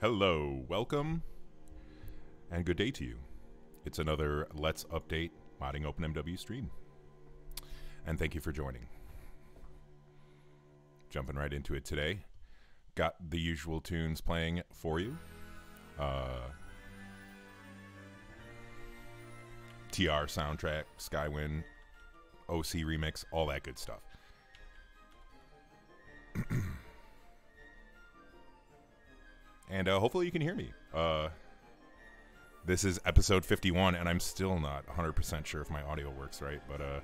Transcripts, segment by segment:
Hello, welcome, and good day to you. It's another Let's Update Modding OpenMW stream. And thank you for joining. Jumping right into it today. Got the usual tunes playing for you. Uh, TR soundtrack, Skywind, OC remix, all that good stuff. and uh, hopefully you can hear me. Uh, this is episode 51, and I'm still not 100% sure if my audio works right, but uh,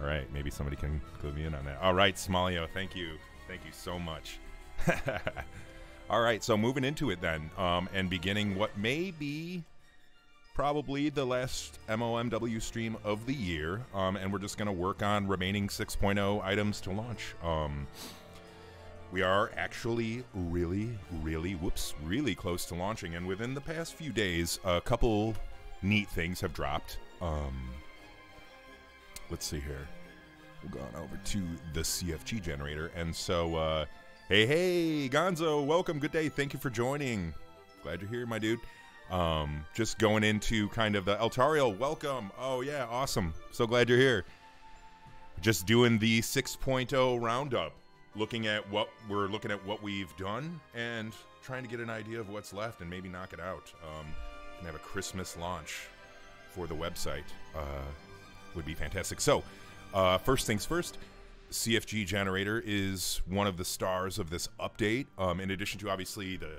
all right, maybe somebody can clue me in on that. All right, Smallio, thank you. Thank you so much. all right, so moving into it then, um, and beginning what may be probably the last MOMW stream of the year, um, and we're just going to work on remaining 6.0 items to launch. Um, we are actually really, really, whoops, really close to launching, and within the past few days, a couple neat things have dropped. Um, let's see here. We've gone over to the CFG generator, and so, uh, hey, hey, Gonzo, welcome, good day, thank you for joining. Glad you're here, my dude. Um, just going into kind of the Eltariel, welcome. Oh, yeah, awesome. So glad you're here. Just doing the 6.0 roundup, looking at what we're looking at what we've done and trying to get an idea of what's left and maybe knock it out. Um, and have a Christmas launch for the website uh, would be fantastic. So, uh, first things first, CFG Generator is one of the stars of this update. Um, in addition to obviously the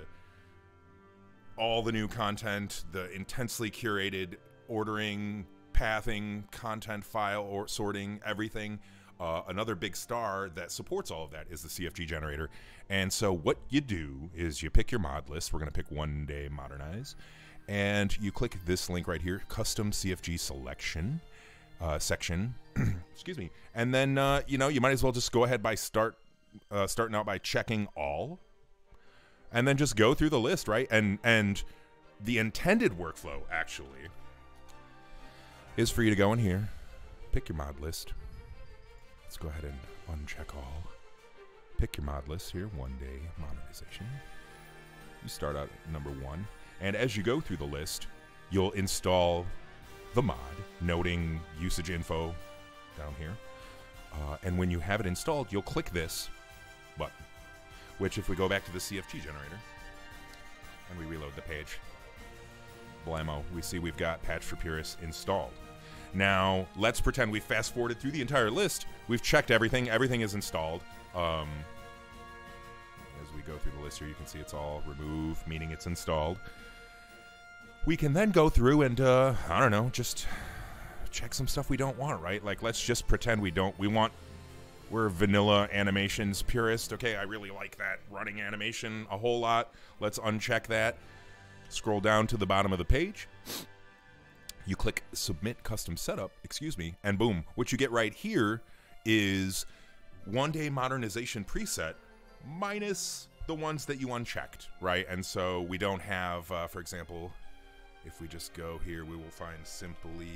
all the new content, the intensely curated ordering, pathing, content file or sorting, everything. Uh, another big star that supports all of that is the CFG generator. And so what you do is you pick your mod list. We're going to pick one day modernize. And you click this link right here, custom CFG selection uh, section. Excuse me. And then, uh, you know, you might as well just go ahead by start uh, starting out by checking all and then just go through the list, right? And and the intended workflow actually is for you to go in here, pick your mod list. Let's go ahead and uncheck all. Pick your mod list here, one day modernization. You start out at number one, and as you go through the list, you'll install the mod, noting usage info down here. Uh, and when you have it installed, you'll click this button which if we go back to the CFG generator and we reload the page, blammo, we see we've got Patch for Purists installed. Now, let's pretend we fast forwarded through the entire list. We've checked everything. Everything is installed. Um, as we go through the list here, you can see it's all remove, meaning it's installed. We can then go through and, uh, I don't know, just check some stuff we don't want, right? Like, let's just pretend we don't. We want we're vanilla animations purist. Okay, I really like that running animation a whole lot. Let's uncheck that. Scroll down to the bottom of the page. You click submit custom setup, excuse me, and boom. What you get right here is one day modernization preset minus the ones that you unchecked, right? And so we don't have, uh, for example, if we just go here, we will find simply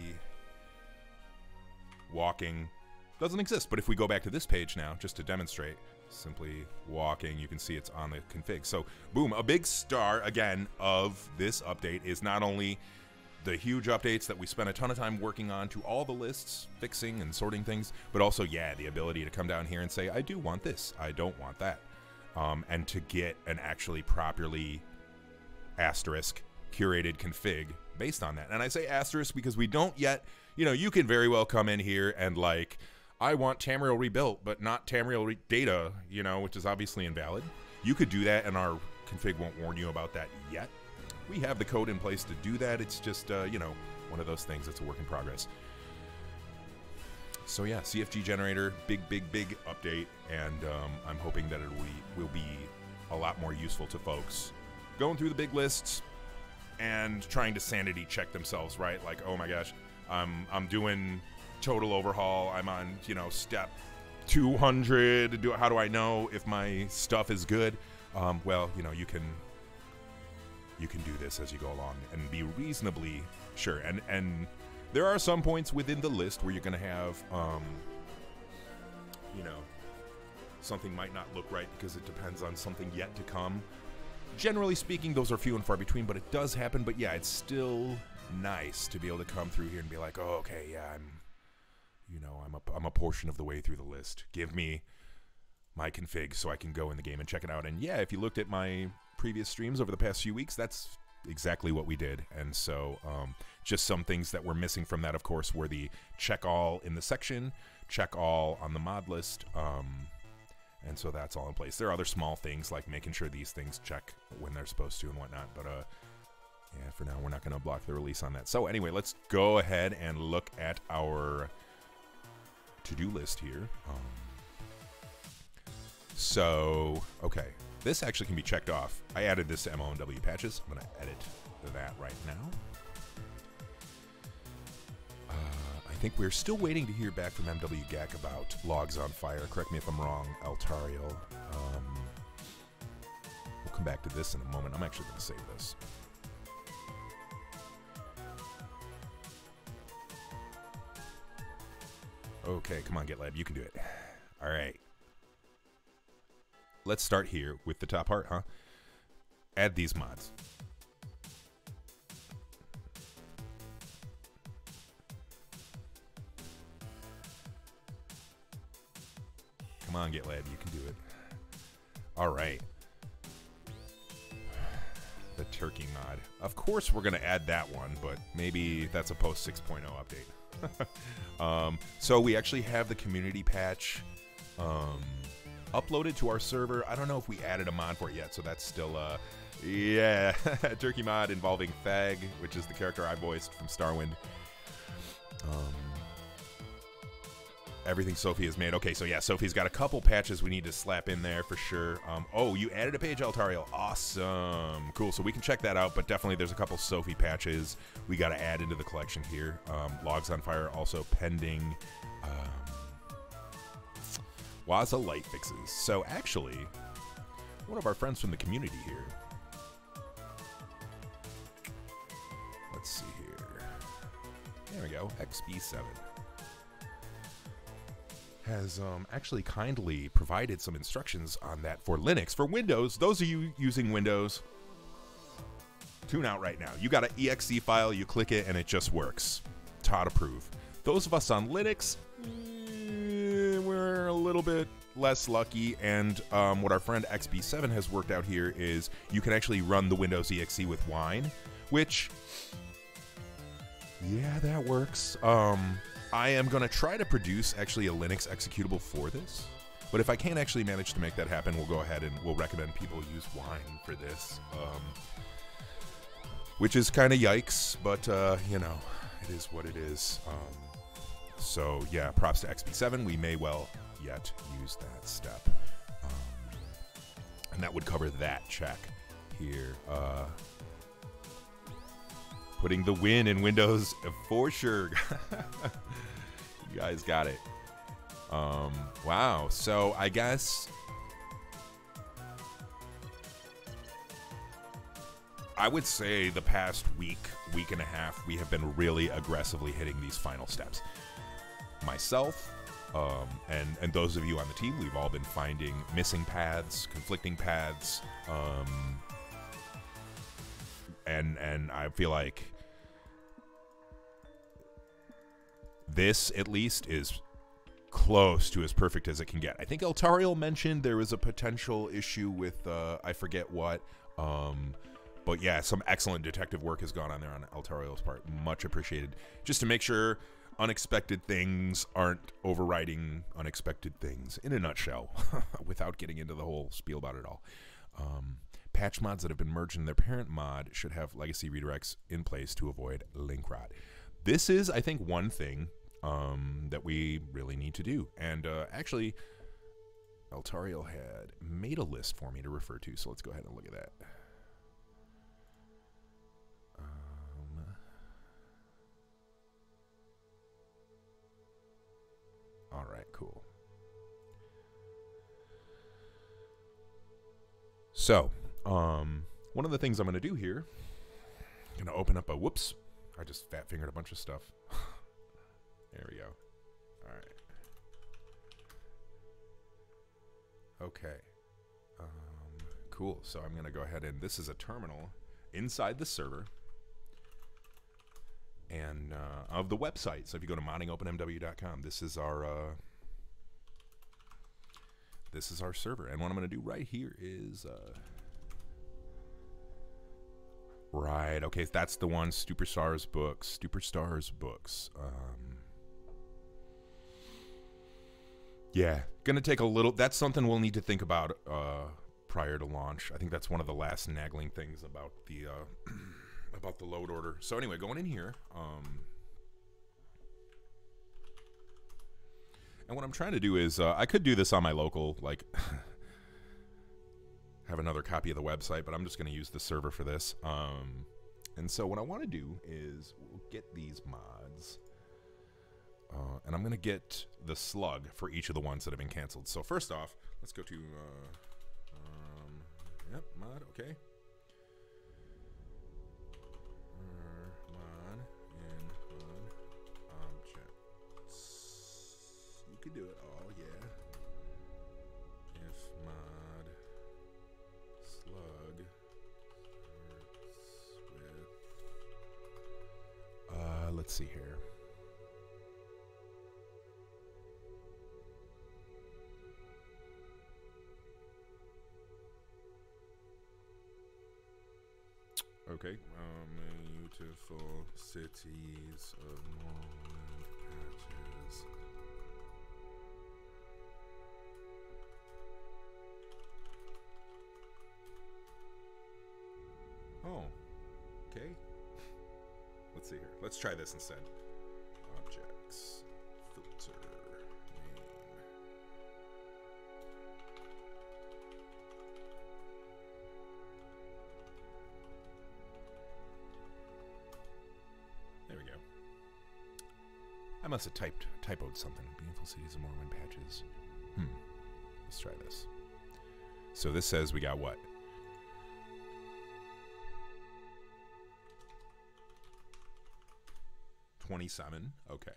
walking doesn't exist. But if we go back to this page now, just to demonstrate, simply walking, you can see it's on the config. So boom, a big star again of this update is not only the huge updates that we spent a ton of time working on to all the lists, fixing and sorting things, but also, yeah, the ability to come down here and say, I do want this, I don't want that. Um, and to get an actually properly asterisk curated config based on that. And I say asterisk because we don't yet, you know, you can very well come in here and like, I want Tamriel rebuilt, but not Tamriel data, you know, which is obviously invalid. You could do that, and our config won't warn you about that yet. We have the code in place to do that. It's just, uh, you know, one of those things. It's a work in progress. So yeah, CFG generator, big, big, big update, and um, I'm hoping that it will be, will be a lot more useful to folks going through the big lists and trying to sanity check themselves. Right, like, oh my gosh, I'm I'm doing total overhaul. I'm on, you know, step 200. Do, how do I know if my stuff is good? Um, well, you know, you can you can do this as you go along and be reasonably sure. And and there are some points within the list where you're going to have, um, you know, something might not look right because it depends on something yet to come. generally speaking, those are few and far between, but it does happen. But yeah, it's still nice to be able to come through here and be like, oh, okay, yeah, I'm, you know, I'm a, I'm a portion of the way through the list. Give me my config so I can go in the game and check it out. And yeah, if you looked at my previous streams over the past few weeks, that's exactly what we did. And so, um, just some things that were missing from that, of course, were the check all in the section, check all on the mod list. Um, and so that's all in place. There are other small things like making sure these things check when they're supposed to and whatnot. But uh, yeah, for now, we're not going to block the release on that. So anyway, let's go ahead and look at our to-do list here. Um, so, okay, this actually can be checked off. I added this to MOMW patches. I'm going to edit that right now. Uh, I think we're still waiting to hear back from MWGAC about logs on fire. Correct me if I'm wrong, Altario. Um, we'll come back to this in a moment. I'm actually going to save this. Okay, come on, GitLab. You can do it. All right. Let's start here with the top part, huh? Add these mods. Come on, GitLab. You can do it. All right. The turkey mod. Of course, we're going to add that one, but maybe that's a post 6.0 update. um, so we actually have the community patch um, uploaded to our server. I don't know if we added a mod for it yet, so that's still uh, yeah, turkey mod involving Thag, which is the character I voiced from Starwind. Um, everything Sophie has made. Okay, so yeah, Sophie's got a couple patches we need to slap in there for sure. Um, oh, you added a page, Altario. Awesome. Cool. So we can check that out, but definitely there's a couple Sophie patches we got to add into the collection here. Um, Logs on Fire also pending. Um, Waza light fixes. So actually, one of our friends from the community here. Let's see here. There we go. XB7 has um, actually kindly provided some instructions on that for Linux. For Windows, those of you using Windows, tune out right now. You got an exe file, you click it, and it just works. Todd approve. Those of us on Linux, a little bit less lucky. And um, what our friend XB7 has worked out here is you can actually run the Windows exe with Wine, which, yeah, that works. Um, I am going to try to produce actually a Linux executable for this. But if I can't actually manage to make that happen, we'll go ahead and we'll recommend people use Wine for this. Um, which is kind of yikes, but uh, you know, it is what it is. Um, so yeah, props to XB7. We may well yet use that step. Um, and that would cover that check here. Uh, putting the win in Windows for sure. you guys got it. Um, wow. So I guess I would say the past week, week and a half, we have been really aggressively hitting these final steps. Myself, um, and and those of you on the team, we've all been finding missing paths, conflicting paths, um, and and I feel like this at least is close to as perfect as it can get. I think Eltariel mentioned there was a potential issue with uh, I forget what. Um, but yeah, some excellent detective work has gone on there on Eltariel's part. Much appreciated. Just to make sure unexpected things aren't overriding unexpected things in a nutshell, without getting into the whole spiel about it all. Um, patch mods that have been merged in their parent mod should have legacy redirects in place to avoid link rot. This is, I think, one thing um, that we really need to do. And uh, actually, Eltariel had made a list for me to refer to, so let's go ahead and look at that. So, um, one of the things I'm going to do here, I'm going to open up a whoops I just fat fingered a bunch of stuff. there we go. All right. Okay. Um, cool. So I'm going to go ahead and this is a terminal inside the server and uh, of the website. So if you go to moddingopenmw.com, this is our uh, this is our server. And what I'm going to do right here is uh, right. Okay, that's the one. Superstars books. Superstars books. Um, yeah, gonna take a little. That's something we'll need to think about uh, prior to launch. I think that's one of the last nagging things about the. Uh, about the load order. So anyway, going in here, um, and what I'm trying to do is uh, I could do this on my local, like have another copy of the website, but I'm just going to use the server for this. Um, and so what I want to do is we'll get these mods. Uh, and I'm going to get the slug for each of the ones that have been canceled. So first off, let's go to, uh, um, yep, mod, okay. Could do it all, yeah. If mod slug with uh let's see here. Okay, um, beautiful cities of Morrowind Oh, okay. Let's see here. Let's try this instead. Objects, filter, name. There we go. I must have typed typoed something. Beautiful cities of Morrowind patches. Hmm. Let's try this. So this says we got what? 27. Okay.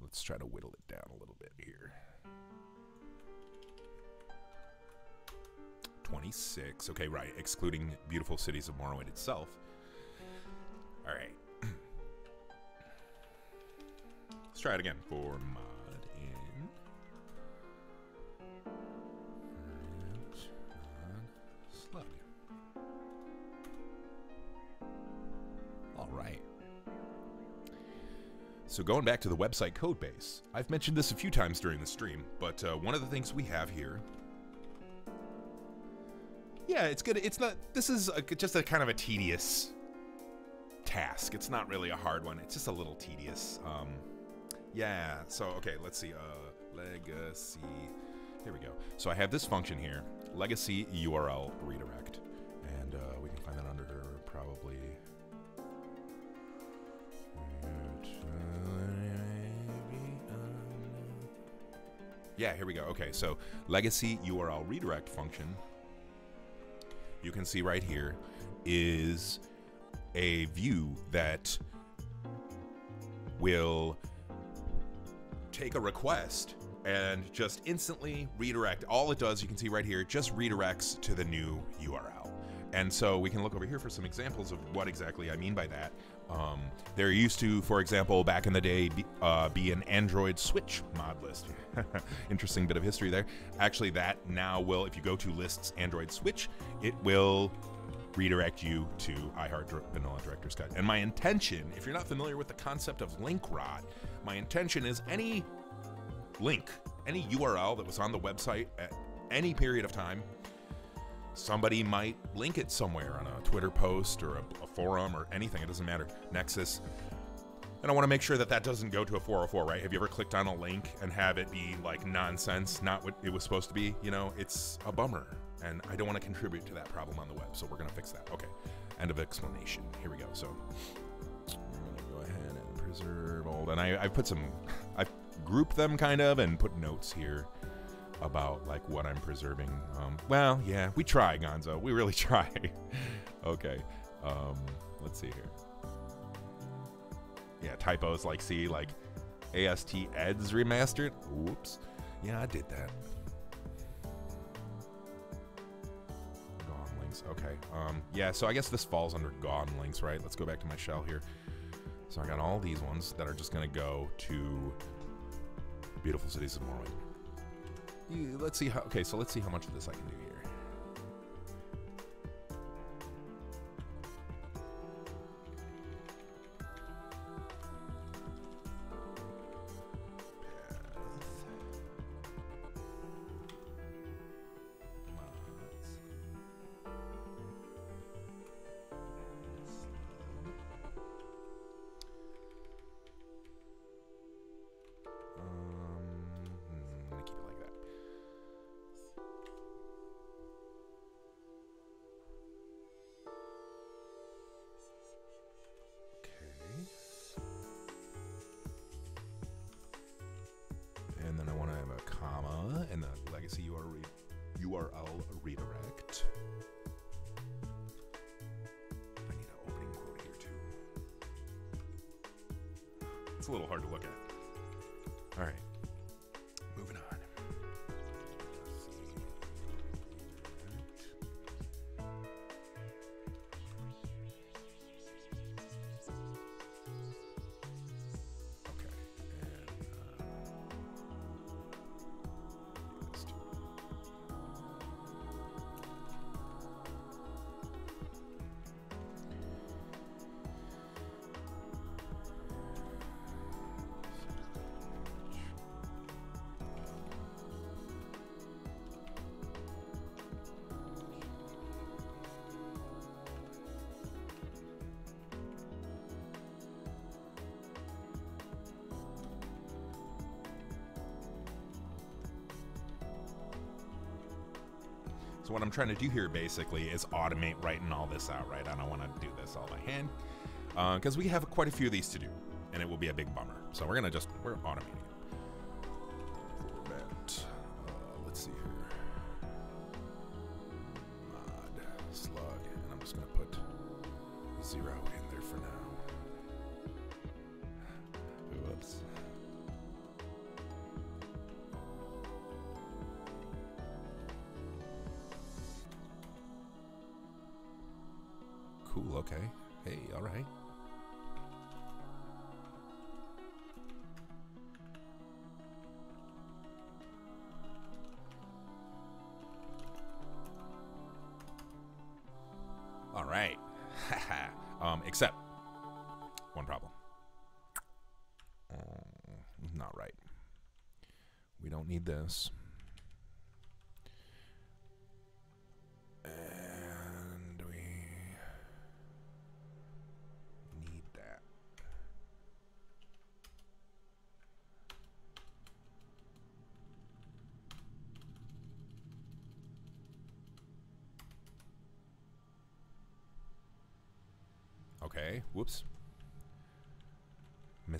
Let's try to whittle it down a little bit here. 26. Okay, right. Excluding Beautiful Cities of Morrowind itself. All right. Let's try it again for mod So going back to the website code base, I've mentioned this a few times during the stream, but uh, one of the things we have here. Yeah, it's good. It's not. This is a, just a kind of a tedious task. It's not really a hard one. It's just a little tedious. Um, yeah. So okay, let's see. Uh, legacy. Here we go. So I have this function here, legacy URL redirect, and uh, we can find that under probably Yeah, here we go. Okay, so legacy URL redirect function, you can see right here, is a view that will take a request and just instantly redirect. All it does, you can see right here, just redirects to the new URL. And so we can look over here for some examples of what exactly I mean by that. Um, there used to, for example, back in the day, be, uh, be an Android Switch mod list. Interesting bit of history there. Actually, that now will, if you go to lists Android Switch, it will redirect you to iHeart Vanilla Director's Cut. And my intention, if you're not familiar with the concept of link rot, my intention is any link, any URL that was on the website at any period of time somebody might link it somewhere on a Twitter post or a, a forum or anything. It doesn't matter. Nexus. And I want to make sure that that doesn't go to a 404, right? Have you ever clicked on a link and have it be like nonsense, not what it was supposed to be? You know, it's a bummer. And I don't want to contribute to that problem on the web. So we're going to fix that. Okay. End of explanation. Here we go. So I'm going to go ahead and preserve all. And I, I put some, I've grouped them kind of and put notes here about like what I'm preserving. Um, well, yeah, we try, Gonzo. We really try. okay. Um, let's see here. Yeah, typos like see like AST Eds remastered. Whoops. Yeah, I did that. things. Okay. Um, yeah, so I guess this falls under gone links, right? Let's go back to my shell here. So I got all these ones that are just to go to beautiful cities of Norway. Let's see how. Okay, so let's see how much of this I can do URL redirect. I need an opening quote here too. It's a little hard to look at. All right. What I'm trying to do here basically is automate writing all this out, right? I don't want to do this all by hand uh, because we have quite a few of these to do, and it will be a big bummer. So we're gonna just we're automating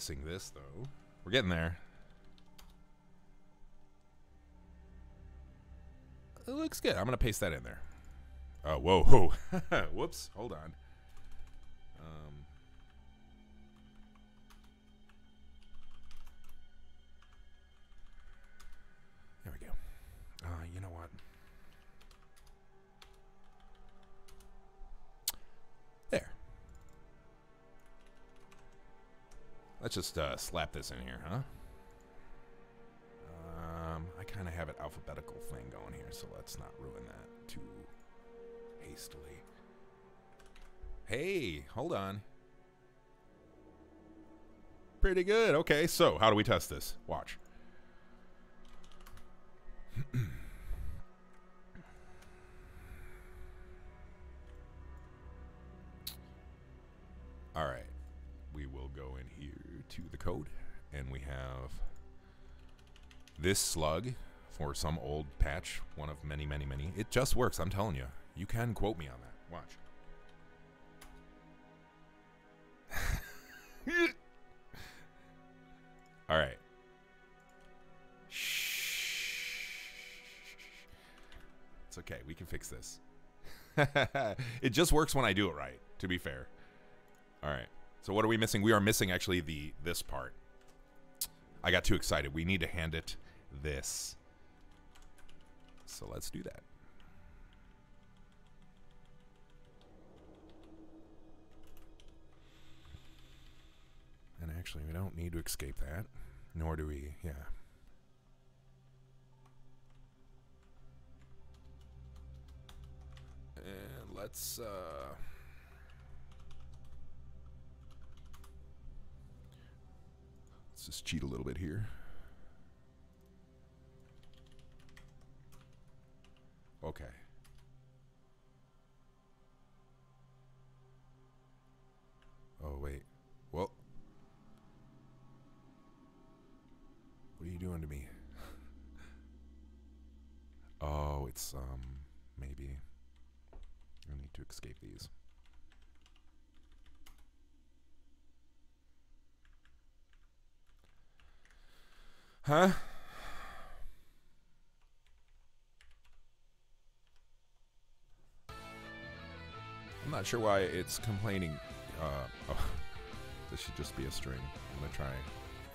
Missing this though. We're getting there. It looks good. I'm gonna paste that in there. Oh, whoa, whoa. Whoops. Hold on. Let's just uh, slap this in here, huh? Um, I kind of have an alphabetical thing going here, so let's not ruin that too hastily. Hey, hold on. Pretty good. Okay, so how do we test this? Watch. This slug for some old patch, one of many, many, many. It just works, I'm telling you. You can quote me on that. Watch. All right. It's okay. We can fix this. it just works when I do it right, to be fair. All right. So what are we missing? We are missing actually the this part. I got too excited. We need to hand it this. So let's do that. And actually, we don't need to escape that. Nor do we, yeah. And let's, uh... Let's just cheat a little bit here. Okay. Oh, wait. Well. What are you doing to me? oh, it's, um, maybe. I need to escape these. Huh? I'm not sure why it's complaining. Uh, oh, this should just be a string. I'm gonna try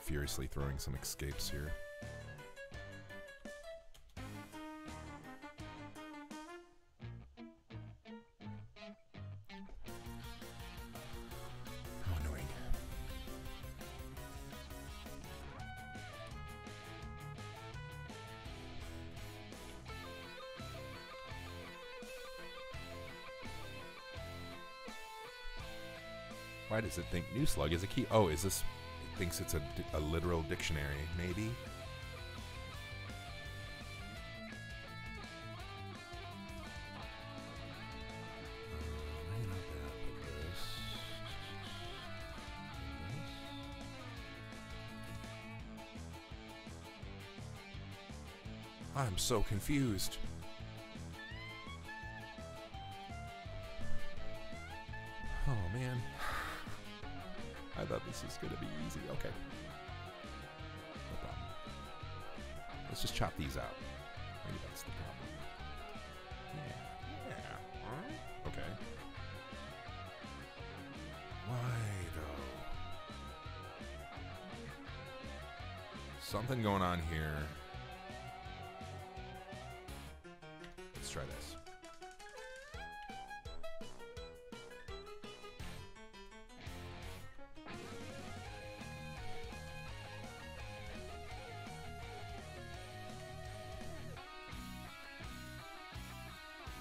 furiously throwing some escapes here. Does it think new slug is a key? Oh, is this? It thinks it's a, a literal dictionary, maybe. Uh, I'm so confused. Something going on here. Let's try this.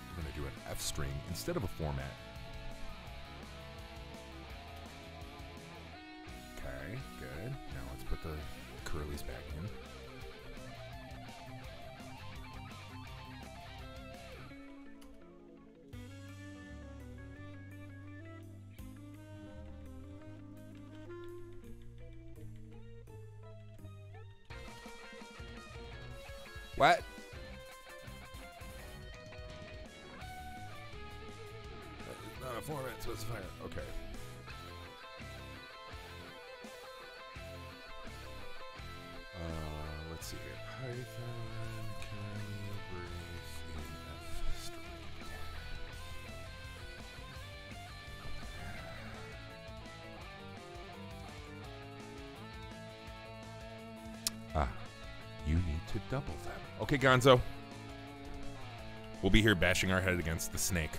I'm going to do an F string instead of a format. What? Not a format specifier. Okay. Double them. Okay, Gonzo. We'll be here bashing our head against the snake.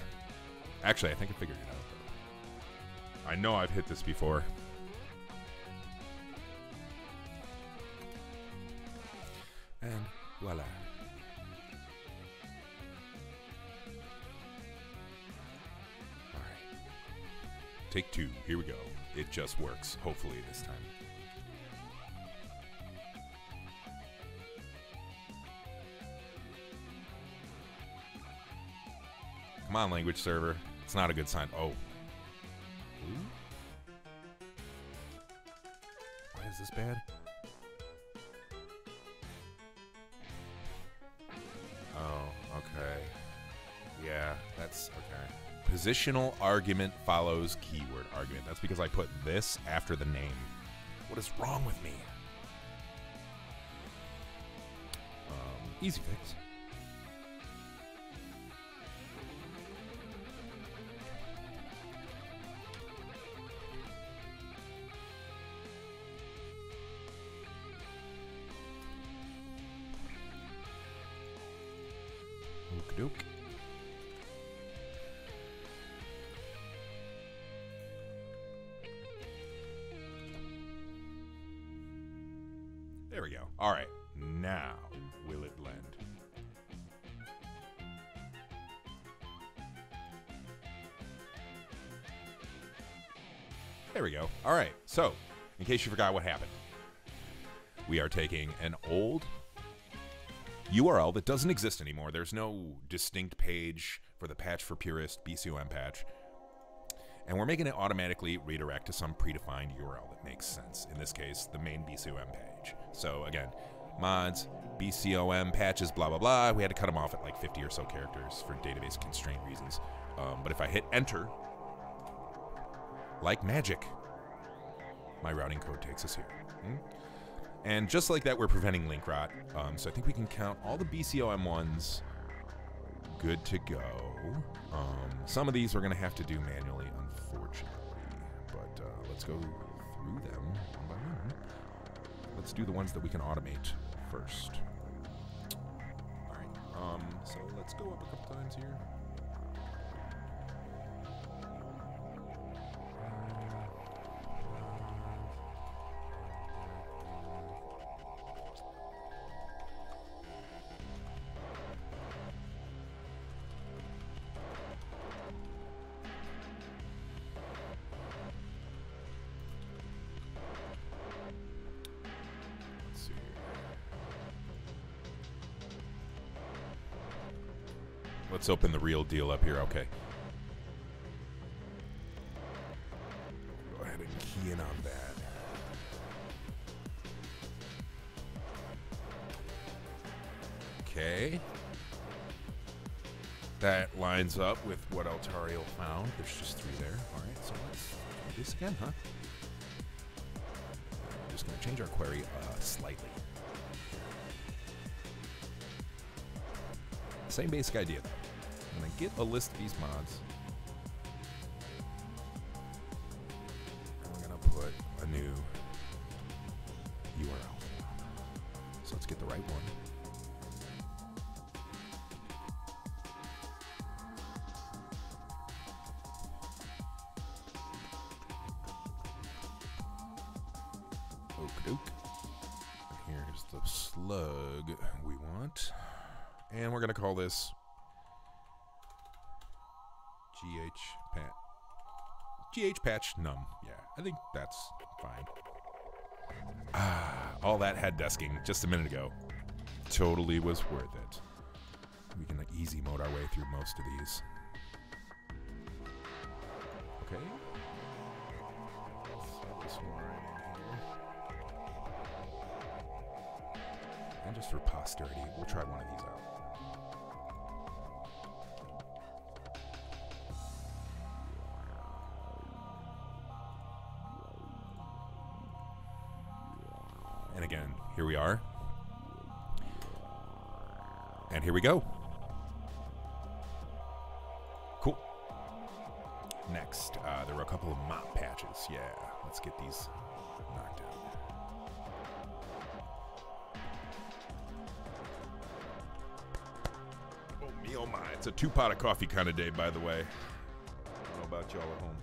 Actually, I think I figured it out. I know I've hit this before. And voila. Alright. Take two. Here we go. It just works. Hopefully this time. Language server. It's not a good sign. Oh. Ooh. Why is this bad? Oh, okay. Yeah, that's okay. Positional argument follows keyword argument. That's because I put this after the name. What is wrong with me? Um, easy fix. All right. So, in case you forgot what happened, we are taking an old URL that doesn't exist anymore. There's no distinct page for the patch for purist BCOM patch. And we're making it automatically redirect to some predefined URL that makes sense. In this case, the main BCOM page. So again, mods, BCOM patches, blah, blah, blah. We had to cut them off at like 50 or so characters for database constraint reasons. Um, but if I hit enter, like magic, my routing code takes us here. Hmm? And just like that, we're preventing link rot. Um, so I think we can count all the BCOM ones good to go. Um, some of these we're going to have to do manually, unfortunately. But uh, let's go through them one by one. Let's do the ones that we can automate first. All right. Um, so let's go up a couple times here. Real deal up here. Okay. Go ahead and key in on that. Okay. That lines up with what Altario found. There's just three there. All right, so let's do this again, huh? I'm just going to change our query uh, slightly. Same basic idea, though. Get a list of these mods. Yeah, I think that's fine. Ah, all that head desking just a minute ago totally was worth it. We can easy mode our way through most of these. Okay. And just for posterity, we'll try one of these we go. Cool. Next, uh, there were a couple of mop patches. Yeah, let's get these knocked out. Oh me, oh my! It's a two pot of coffee kind of day, by the way. I don't know about y'all at home.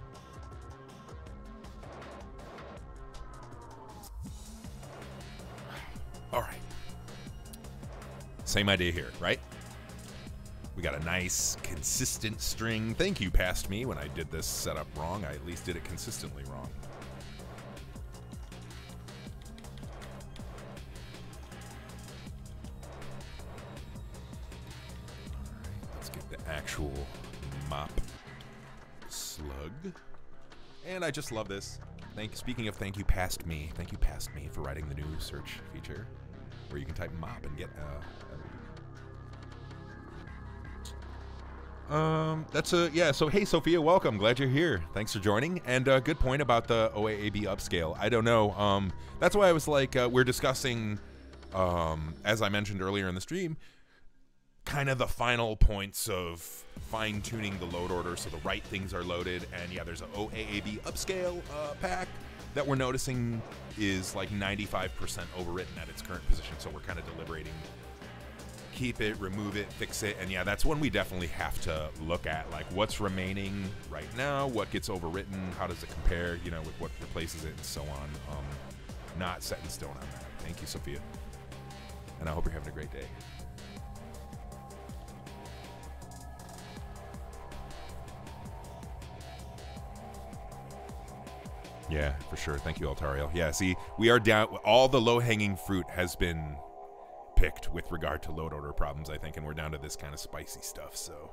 Same idea here, right? We got a nice, consistent string. Thank you, past me, when I did this setup wrong. I at least did it consistently wrong. Let's get the actual mop slug. And I just love this. Thank speaking of thank you past me, thank you past me for writing the new search feature where you can type mop and get uh um that's a yeah so hey sophia welcome glad you're here thanks for joining and uh, good point about the oaab upscale i don't know um that's why i was like uh, we're discussing um as i mentioned earlier in the stream kind of the final points of fine tuning the load order so the right things are loaded. And yeah, there's an OAAB upscale uh, pack that we're noticing is like 95% overwritten at its current position. So we're kind of deliberating keep it, remove it, fix it. And yeah, that's one we definitely have to look at like what's remaining right now, what gets overwritten, how does it compare, you know, with what replaces it, and so on. Um, not set in stone on that. Thank you, Sophia. And I hope you're having a great day. Yeah, for sure. Thank you, Altario. Yeah, see, we are down. All the low hanging fruit has been picked with regard to load order problems, I think, and we're down to this kind of spicy stuff. So,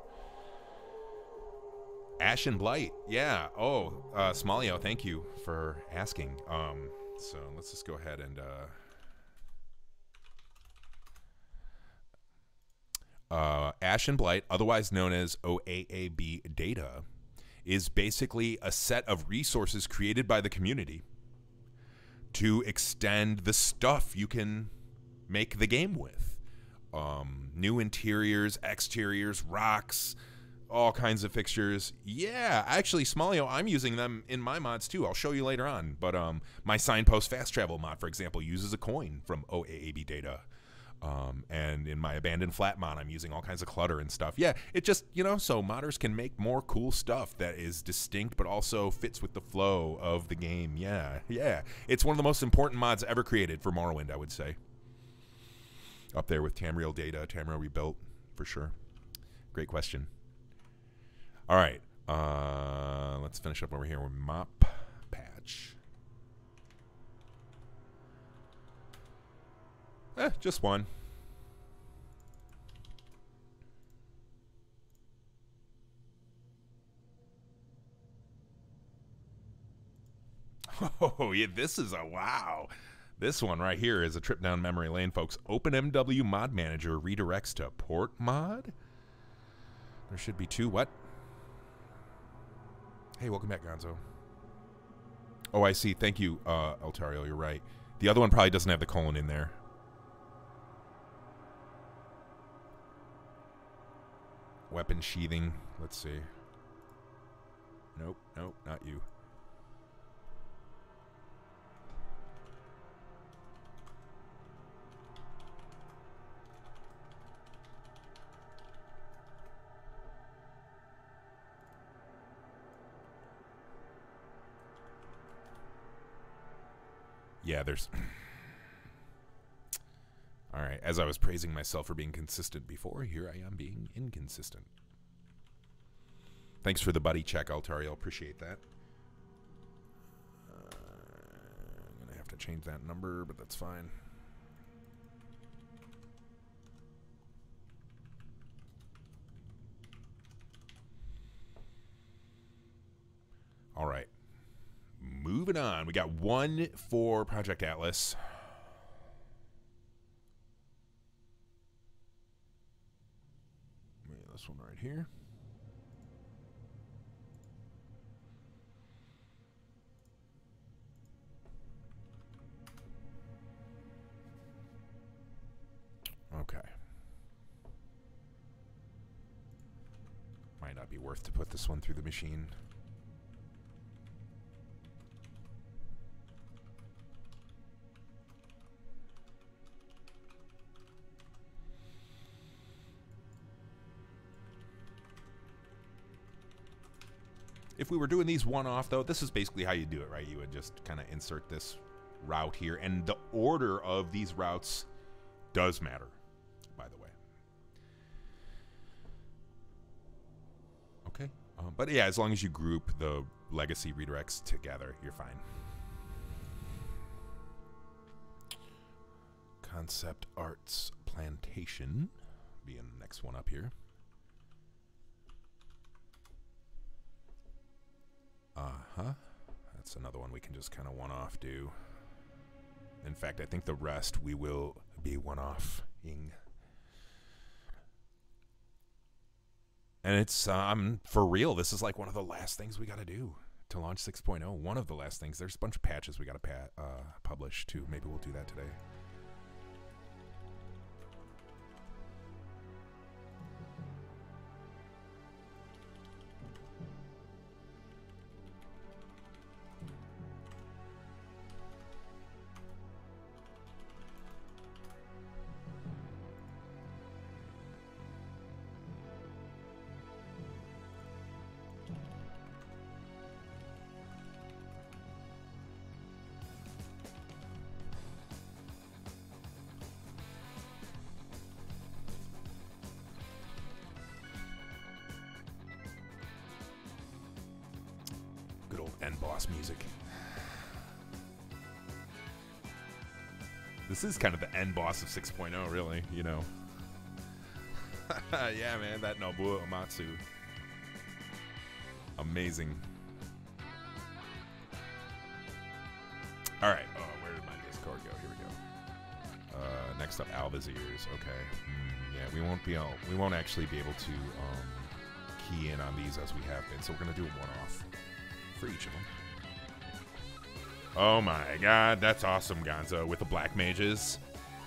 Ash and Blight. Yeah. Oh, uh, Smallio, thank you for asking. Um, so let's just go ahead and. Uh, uh, Ash and Blight, otherwise known as OAAB data, is basically a set of resources created by the community to extend the stuff you can make the game with. Um, new interiors, exteriors, rocks, all kinds of fixtures. Yeah, actually, Smallio, I'm using them in my mods too. I'll show you later on. But um, my signpost fast travel mod, for example, uses a coin from OAAB data. Um, and in my abandoned flat mod, I'm using all kinds of clutter and stuff. Yeah, it just, you know, so modders can make more cool stuff that is distinct but also fits with the flow of the game. Yeah, yeah. It's one of the most important mods ever created for Morrowind, I would say. Up there with Tamriel Data, Tamriel Rebuilt, for sure. Great question. All right. Uh, let's finish up over here with Mop Patch. Eh, just one. Oh, yeah, this is a wow. This one right here is a trip down memory lane, folks. OpenMW Mod Manager redirects to Portmod. There should be two. What? Hey, welcome back, Gonzo. Oh, I see. Thank you, uh, Altario. You're right. The other one probably doesn't have the colon in there. Weapon sheathing. Let's see. Nope, nope, not you. Yeah, there's. All right. As I was praising myself for being consistent before, here I am being inconsistent. Thanks for the buddy check, Altario. Appreciate that. Uh, I'm going to have to change that number, but that's fine. All right. Moving on. We got one for Project Atlas. this one right here. Okay. Might not be worth to put this one through the machine. If we were doing these one-off, though, this is basically how you do it, right? You would just kind of insert this route here, and the order of these routes does matter, by the way. Okay, um, but yeah, as long as you group the legacy redirects together, you're fine. Concept Arts Plantation being the next one up here. Uh-huh. That's another one we can just kind of one-off do. In fact, I think the rest we will be one-offing. And it's, um, for real, this is like one of the last things we got to do to launch 6.0. One of the last things. There's a bunch of patches we got to uh, publish, too. Maybe we'll do that today. End boss of 6.0, really, you know. yeah, man, that Nobuo Uematsu. Amazing. All right. Oh, where did my Discord go? Here we go. Uh, next up, Alvazir's. Okay. Mm, yeah, we won't be able, we won't actually be able to um, key in on these as we have been, so we're gonna do a one-off for each of them. Oh my god, that's awesome, Gonzo, with the Black Mages.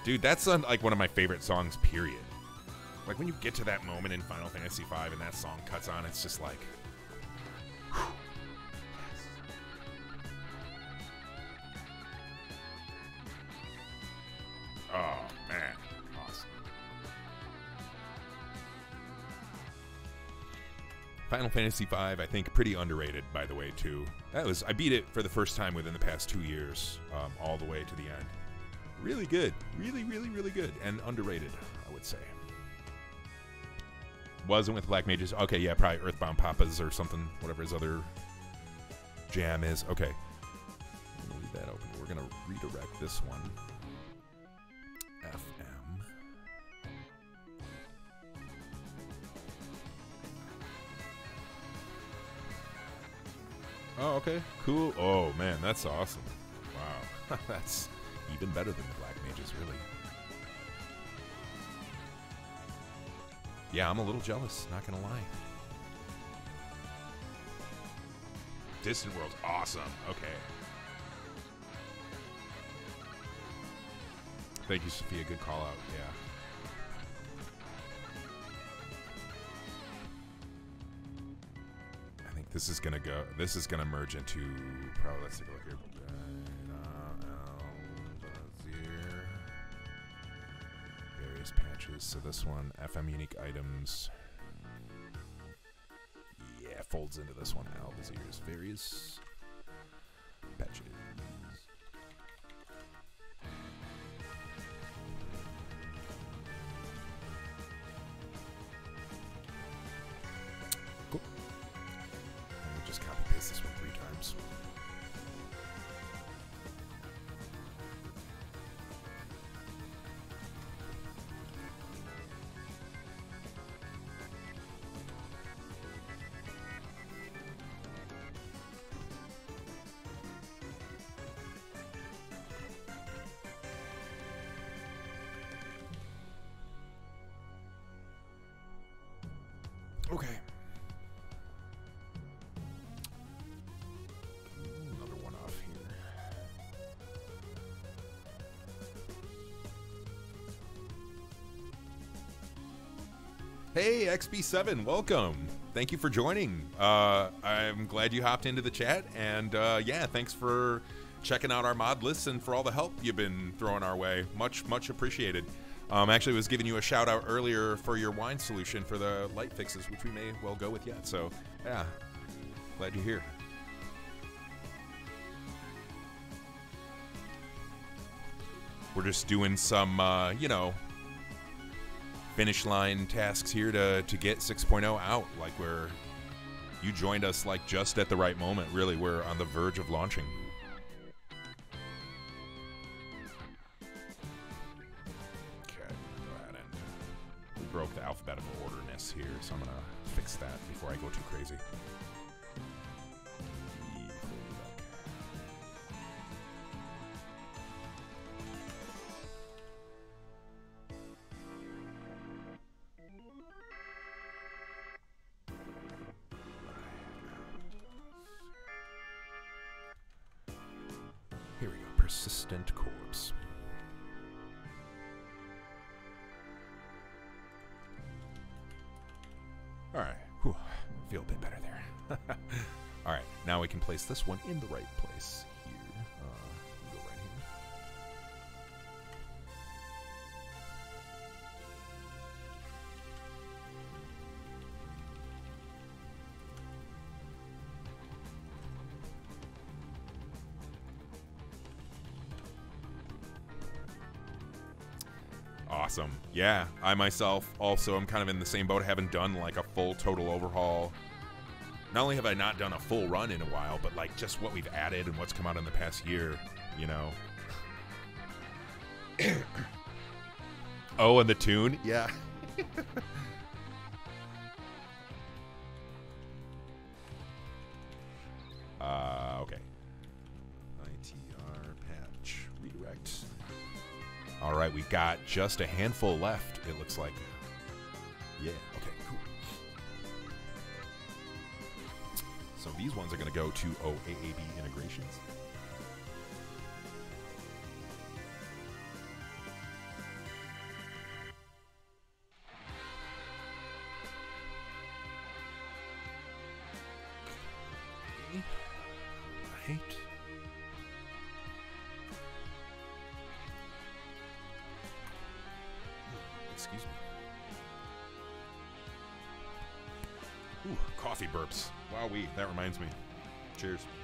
Dude, that's uh, like one of my favorite songs, period. Like when you get to that moment in Final Fantasy V and that song cuts on, it's just like. Oh man, awesome. Final Fantasy V, I think, pretty underrated, by the way, too. That was I beat it for the first time within the past two years, um, all the way to the end. Really good, really, really, really good, and underrated, I would say. Wasn't with Black Mages. Okay, yeah, probably Earthbound Papas or something, whatever his other jam is. Okay, leave that open. We're gonna redirect this one. FM. Oh, okay. Cool. Oh, man, that's awesome. Wow. that's even better than the Black Mages, really. Yeah, I'm a little jealous, not gonna lie. Distant World's awesome. Okay. Thank you, Sophia. Good call out. Yeah. I think this is gonna go. This is gonna merge into. Probably. Let's take a look here. So this one, FM unique items. Yeah, folds into this one. Alvazir's. Various patches. XP7, welcome. Thank you for joining. Uh, I'm glad you hopped into the chat. And uh, yeah, thanks for checking out our mod list and for all the help you've been throwing our way. Much, much appreciated. Um, actually, was giving you a shout out earlier for your wine solution for the light fixes, which we may well go with yet. So, yeah, glad you're here. We're just doing some, uh, you know, finish line tasks here to to get 6.0 out. Like we're, you joined us like just at the right moment. Really, we're on the verge of launching. This one in the right place here. Uh, go right here. Awesome. Yeah, I myself also am kind of in the same boat. I haven't done like a full total overhaul. Not only have I not done a full run in a while, but like just what we've added and what's come out in the past year, you know. oh, and the tune? Yeah. uh, okay. ITR patch redirect. All right, we got just a handful left, it looks like. Yeah, okay, these ones are going to go to OAAB integrations. Cheers.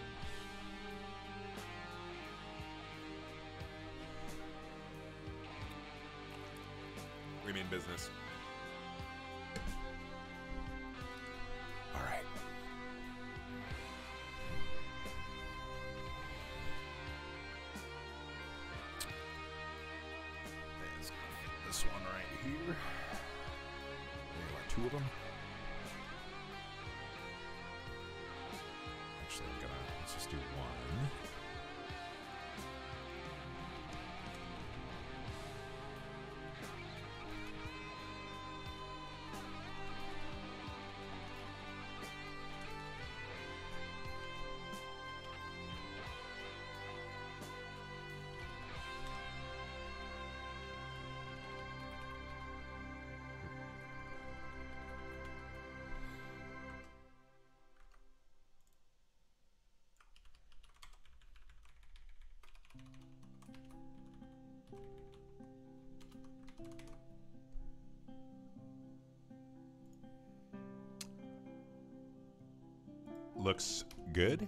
Looks good.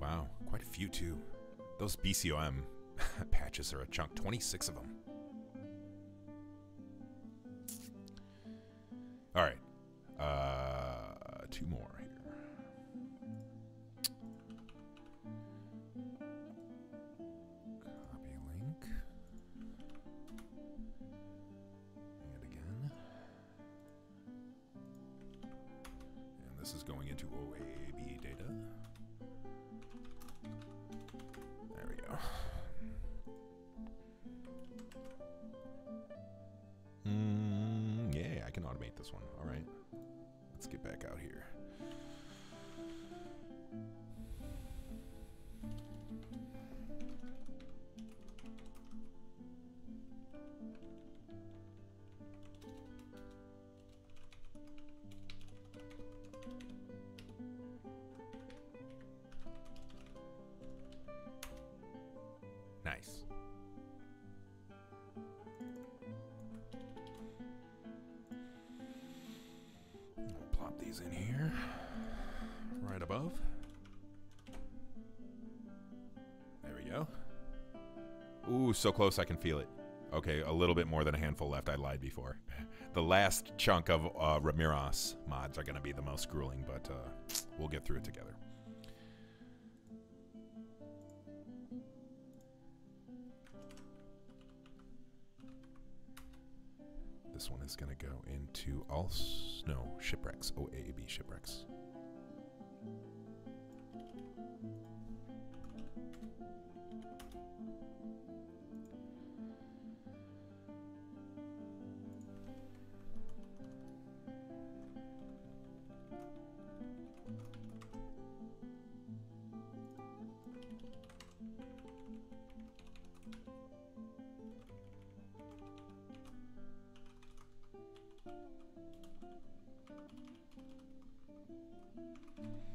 Wow, quite a few too. Those BCOM patches are a chunk. 26 of them. There we go. Ooh, so close I can feel it. Okay, a little bit more than a handful left. I lied before. The last chunk of uh, Remiros mods are going to be the most grueling, but uh, we'll get through it together. This one is going to go into all no shipwrecks, OAAB shipwrecks. There you.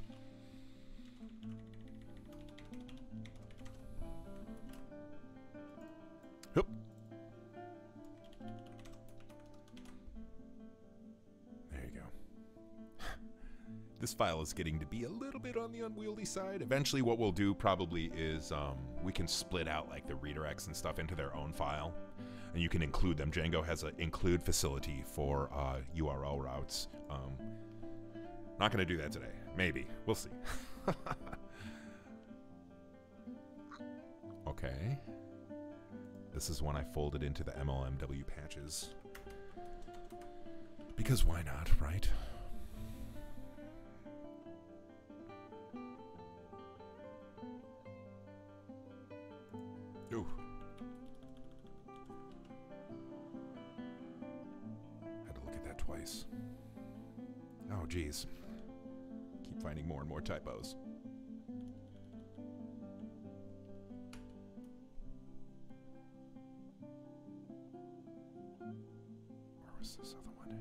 This file is getting to be a little bit on the unwieldy side. Eventually, what we'll do probably is um, we can split out like the redirects and stuff into their own file, and you can include them. Django has an include facility for uh, URL routes. Um, Not going to do that today. Maybe. We'll see. okay. This is one I folded into the MLMW patches. Because why not, right? Geez. Keep finding more and more typos. Where was this other one?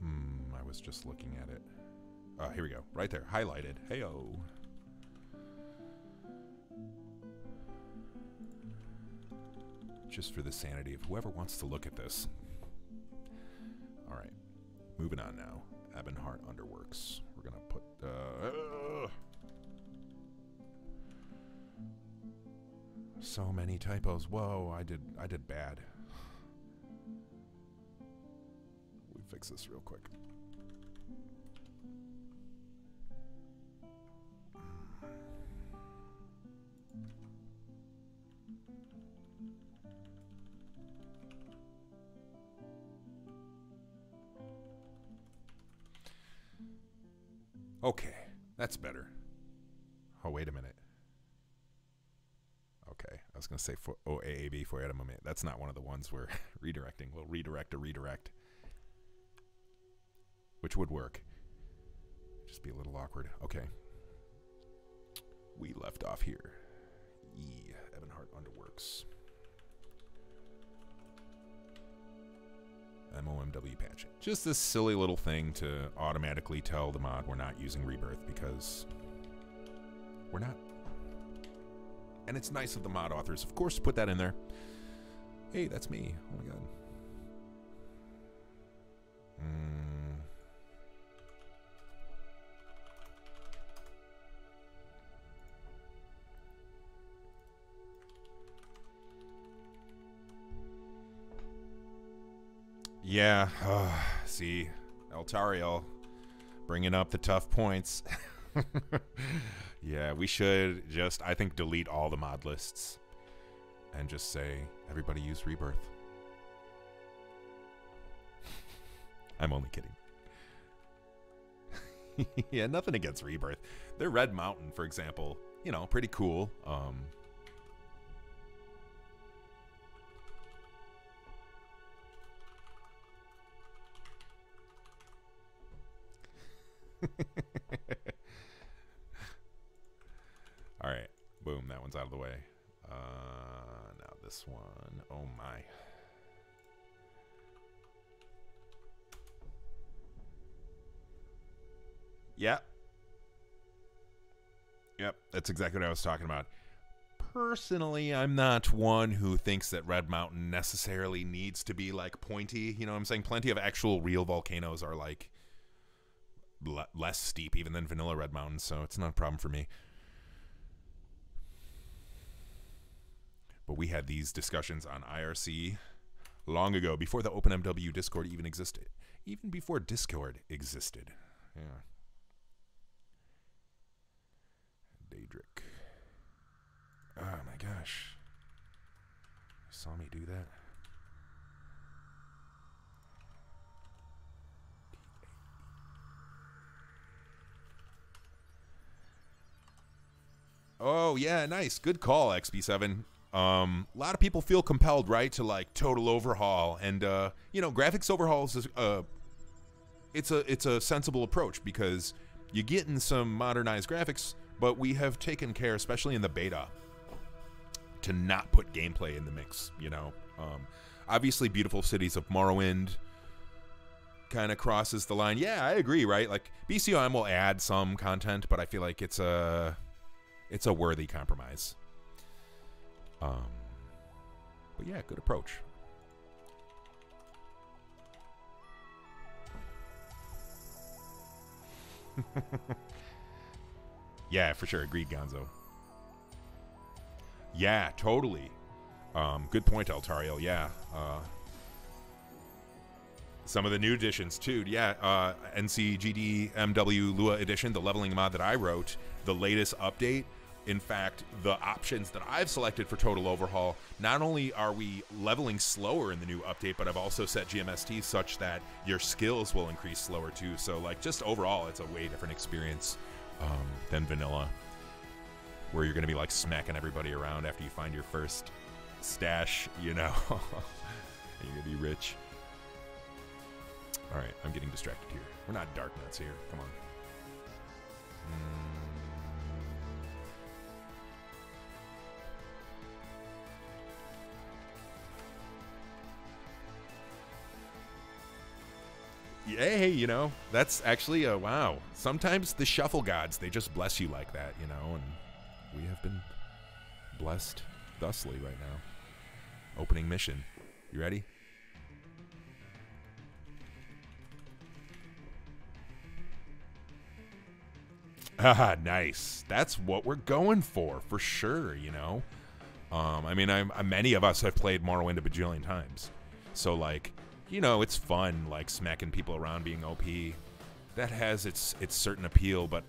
Hmm, I was just looking at it. Oh, here we go. Right there. Highlighted. Heyo. Just for the sanity of whoever wants to look at this. All right. Moving on now. Ebonheart Underworks. We're to put. Uh, so many typos. Whoa, I did I did bad. We fix this real quick. Okay, that's better. Oh, wait a minute. Okay, I was going to say for oh, OAAB for a moment. That's not one of the ones we're redirecting. We'll redirect a redirect, which would work. Just be a little awkward. Okay. We left off here. E. Ebonheart Underworks. MOMW patch. Just this silly little thing to automatically tell the mod we're not using Rebirth because we're not. And it's nice of the mod authors, of course, to put that in there. Hey, that's me. Oh my god. Mm. Yeah. see, Eltariel bringing up the tough points. yeah, we should just, I think, delete all the mod lists and just say, everybody use Rebirth. I'm only kidding. yeah, nothing against Rebirth. Their Red Mountain, for example, you know, pretty cool. Um, All right. Boom. That one's out of the way. Uh, now this one. Oh, my. Yep. Yep. That's exactly what I was talking about. Personally, I'm not one who thinks that Red Mountain necessarily needs to be like pointy. You know what I'm saying? Plenty of actual real volcanoes are like le- less steep even than vanilla Red Mountain, so it's not a problem for me. But we had these discussions on IRC long ago, before the OpenMW Discord even existed, even before Discord existed. Yeah. Daedric. Oh my gosh. You saw me do that? Oh yeah, nice. Good call, XP7. Um, a lot of people feel compelled, right, to like total overhaul, and uh, you know, graphics overhauls is uh, it's a it's a sensible approach because you're getting some modernized graphics, but we have taken care, especially in the beta, to not put gameplay in the mix. You know, um, obviously, beautiful cities of Morrowind kind of crosses the line. Yeah, I agree, right? Like BCOM will add some content, but I feel like it's a it's a worthy compromise. Um, but yeah, good approach. yeah, for sure. Agreed, Gonzo. Yeah, totally. Um, good point, Altario. Yeah. Uh, Some of the new additions too. Yeah, uh, NCGD MW Lua edition, the leveling mod that I wrote, the latest update. In fact, the options that I've selected for total overhaul, not only are we leveling slower in the new update, but I've also set GMST such that your skills will increase slower too. So, like, just overall, it's a way different experience um, than vanilla, where you're going to be like smacking everybody around after you find your first stash, you know. and you're going to be rich. All right, I'm getting distracted here. We're not dark nuts here. Come on. Hmm. Hey, you know, that's actually a wow. Sometimes the shuffle gods, they just bless you like that, you know, and we have been blessed thusly right now. Opening mission. You ready? Ah, nice. That's what we're going for, for sure. You know, um, I mean, I'm, i many of us have played Morrowind a bajillion times, so like, you know, it's fun, like smacking people around, being OP. That has its its certain appeal, but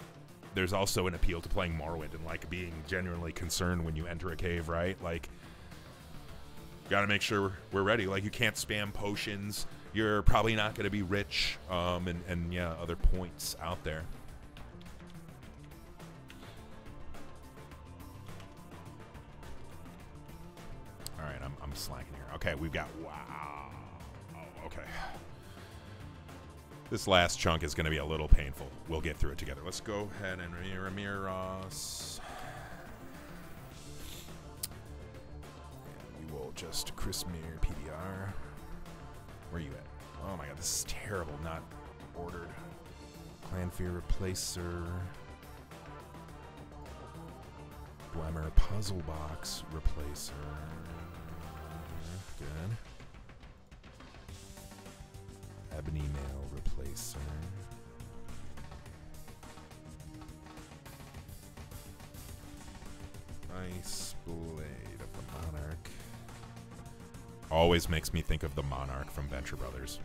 there's also an appeal to playing Morrowind and like being genuinely concerned when you enter a cave, right? Like, got to make sure we're ready. Like, you can't spam potions. You're probably not to be rich, um, and and yeah, other points out there. All right, I'm, I'm slacking here. Okay, we've got wow. Oh, okay. This last chunk is going to be a little painful. We'll get through it together. Let's go ahead and Remiros. We will just Chrysamere PBR. Where are you at? Oh my god, this is terrible. Not ordered. Clanfear Replacer. Dwemer Puzzle Box Replacer. Good. Ebony Mail Replacer. Ice Blade of the Monarch. Always makes me think of the Monarch from Venture Brothers.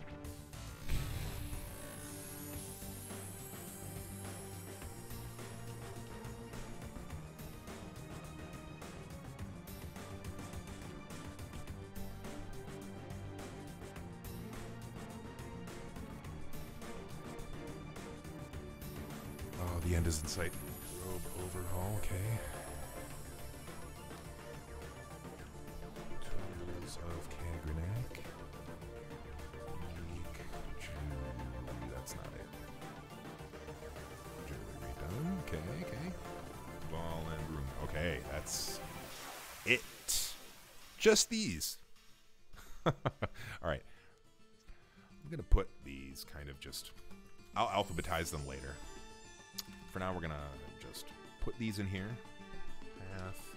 The end is in sight. Robe overhaul, okay. Tools of jewelry. That's not it. Jewelry done. Okay, okay. Ball and room. Okay, that's it. Just these. All right. I'm going to put these kind of just. I'll alphabetize them later. For now, we're going to just put these in here. Path.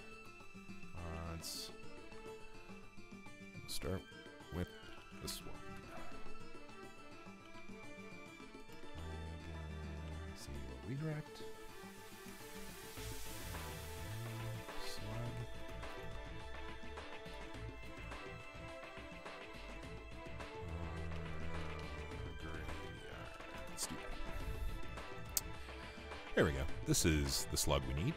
This is the slug we need.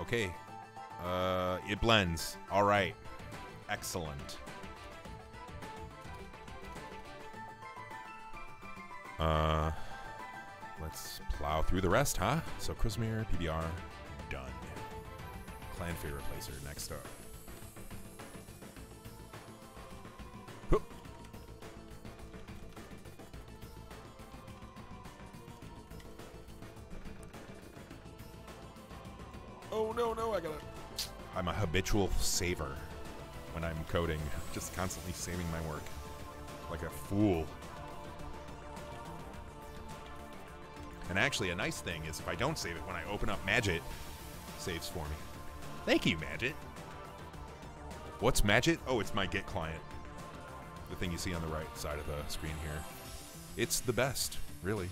Okay. Uh, it blends. All right. Excellent. Uh, let's plow through the rest, huh? So Chrysamere, PBR, done. Clanfear Replacer next up. Oh no, no, I gotta. I'm a habitual saver when I'm coding, just constantly saving my work. Like a fool. And actually, a nice thing is if I don't save it, when I open up Magit, saves for me. Thank you, Magit. What's Magit? Oh, it's my Git client. The thing you see on the right side of the screen here. It's the best, really.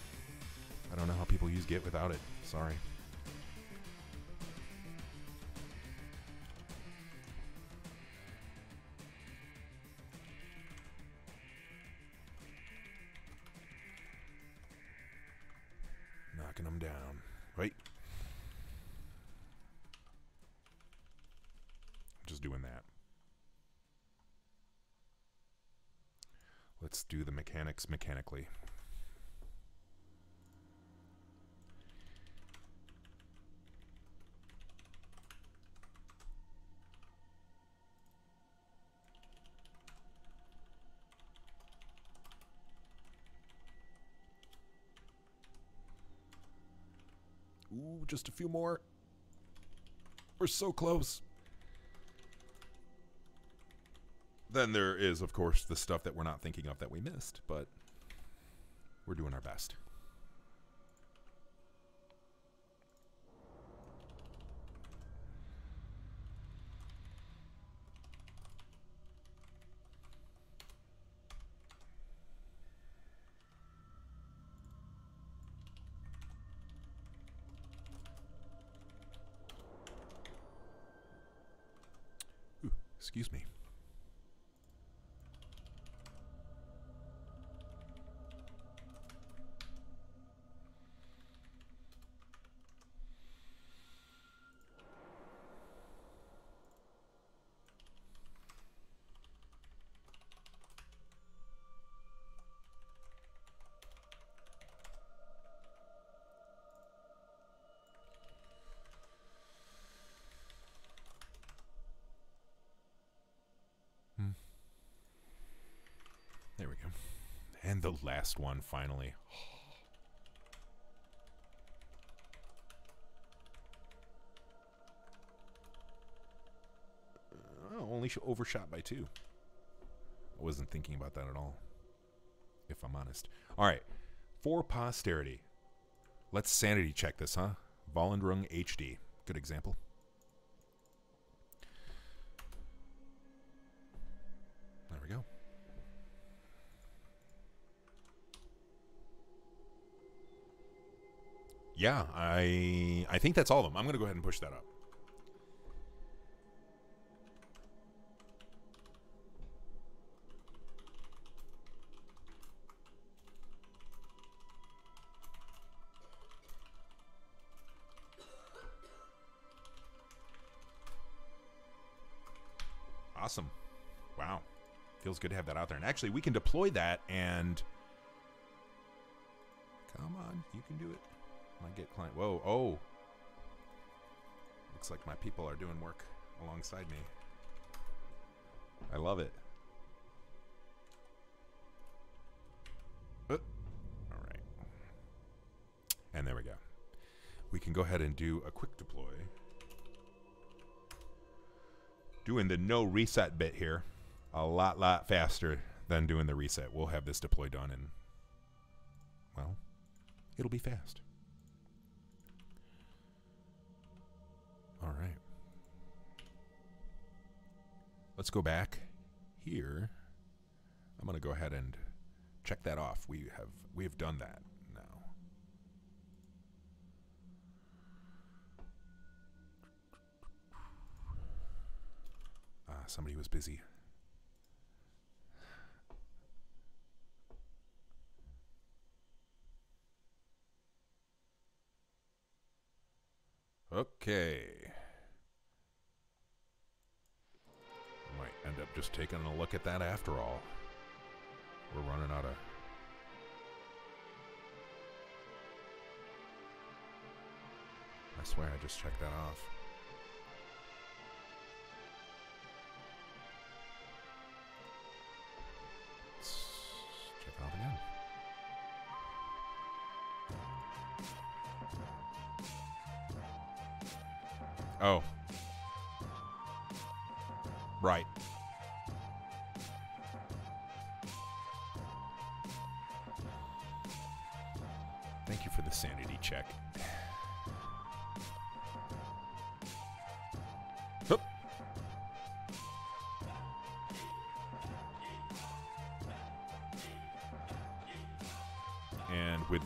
I don't know how people use Git without it. Sorry. Mechanics mechanically. Ooh, just a few more. We're so close. Then there is, of course, the stuff that we're not thinking of that we missed, but we're doing our best. Ooh, excuse me. There we go. And the last one, finally. Oh, only overshot by two. I wasn't thinking about that at all, if I'm honest. All right, for posterity, let's sanity check this, huh? Volendrung HD. Good example. There we go. Yeah, I I think that's all of them. I'm going to go ahead and push that up. Awesome. Wow. Feels good to have that out there. And actually, we can deploy that and. Come on, you can do it. My Git client. Whoa, oh. Looks like my people are doing work alongside me. I love it. Uh, all right. And there we go. We can go ahead and do a quick deploy. Doing the no reset bit here a lot, lot faster than doing the reset. We'll have this deploy done in, well, it'll be fast. All right. Let's go back here. I'm going to go ahead and check that off. We have we have done that now. Ah, somebody was busy. Okay. Just taking a look at that after all. We're running out of. I swear I just checked that off. Let's check it off again. Oh. Right.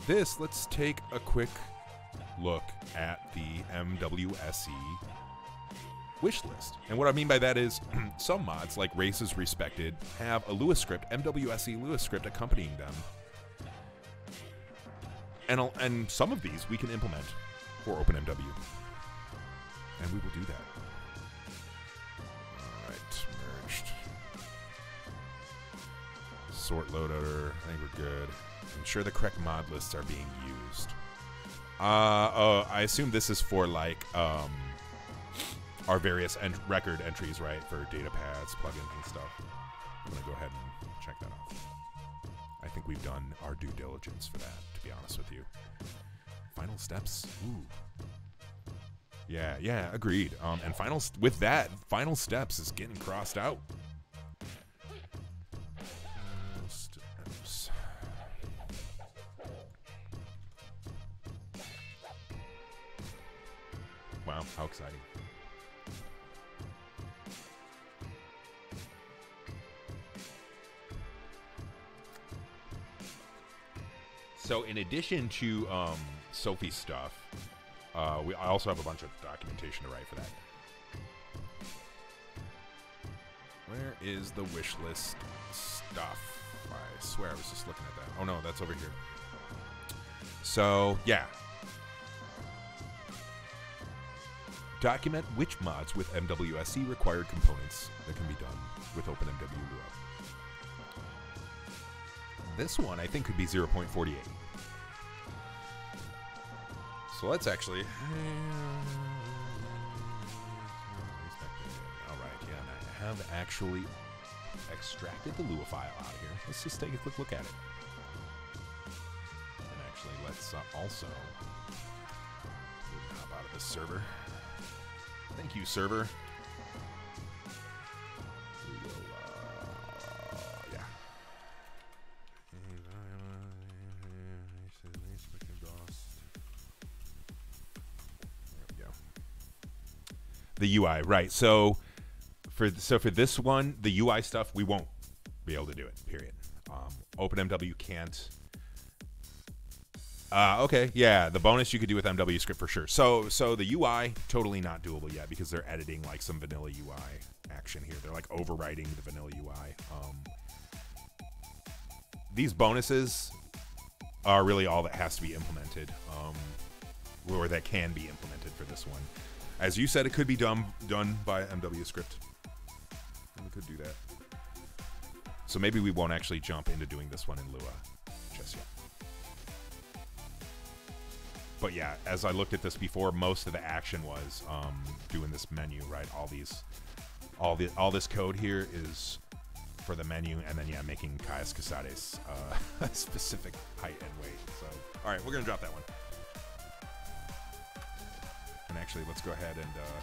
This, let's take a quick look at the MWSE wish list. And what I mean by that is some mods, like Races Respected, have a Lua script, MWSE Lua script accompanying them. And, and some of these we can implement for OpenMW. And we will do that. Sort loader. I think we're good. Ensure the correct mod lists are being used. Uh, oh, I assume this is for like um, our various record entries, right? For data pads, plugins, and stuff. I'm gonna go ahead and check that off. I think we've done our due diligence for that, to be honest with you. Final steps. Ooh. Yeah, yeah, agreed. Um, and final with that, final steps is getting crossed out. Addition to um, Sophie's stuff, uh, we I also have a bunch of documentation to write for that. Where is the wish list stuff? I swear I was just looking at that. Oh no, that's over here. So, yeah. Document which mods with MWSE required components that can be done with OpenMW Lua. This one I think could be 0.48. So let's actually. All right, yeah, and I have actually extracted the Lua file out of here. Let's just take a quick look at it. And actually, let's uh, also hop out of this server. Thank you, server. UI, right? So for so for this one, the UI stuff we won't be able to do it. Period. Um, OpenMW can't. Uh, okay, yeah, the bonus you could do with MW script for sure. So so the UI totally not doable yet because they're editing like some vanilla UI action here. They're like overwriting the vanilla UI. Um, these bonuses are really all that has to be implemented, um, or that can be implemented for this one. As you said, it could be done done by MW script. We could do that. So maybe we won't actually jump into doing this one in Lua just yet. But yeah, as I looked at this before, most of the action was um, doing this menu, right? All these, all the all this code here is for the menu, and then yeah, making Caius Cosades uh, specific height and weight. So, all right, we're gonna drop that one. And actually, let's go ahead and uh,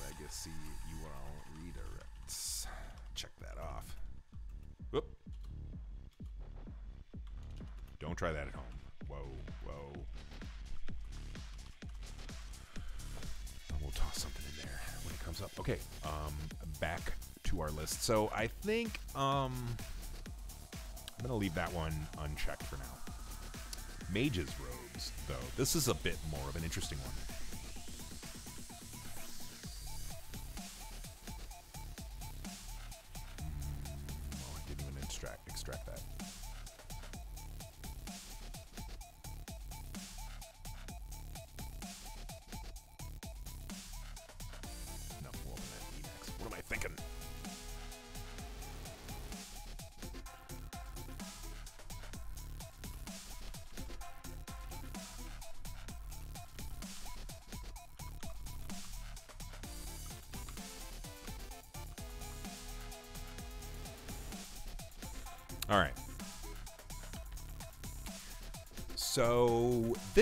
legacy URL redirects. Check that off. Whoop. Don't try that at home. Whoa, whoa. We'll toss something in there when it comes up. Okay, um, back to our list. So I think um, I'm gonna leave that one unchecked for now. Mage's robes, though. This is a bit more of an interesting one.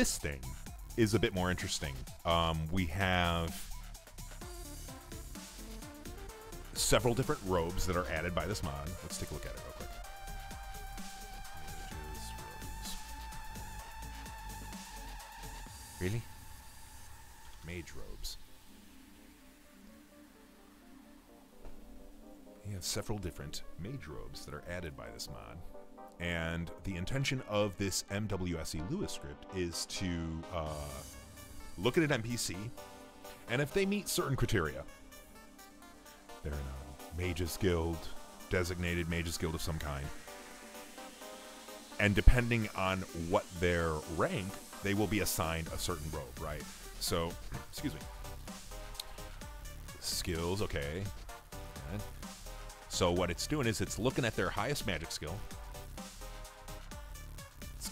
This thing is a bit more interesting. Um, we have several different robes that are added by this mod. Let's take a look at it real quick. Really? Mage robes. We have several different mage robes that are added by this mod. And the intention of this MWSE Lua script is to uh, look at an NPC, and if they meet certain criteria, they're in a Mages Guild, designated Mages Guild of some kind, and depending on what their rank, they will be assigned a certain robe, right? So, excuse me. Skills, okay. okay. So what it's doing is it's looking at their highest magic skill.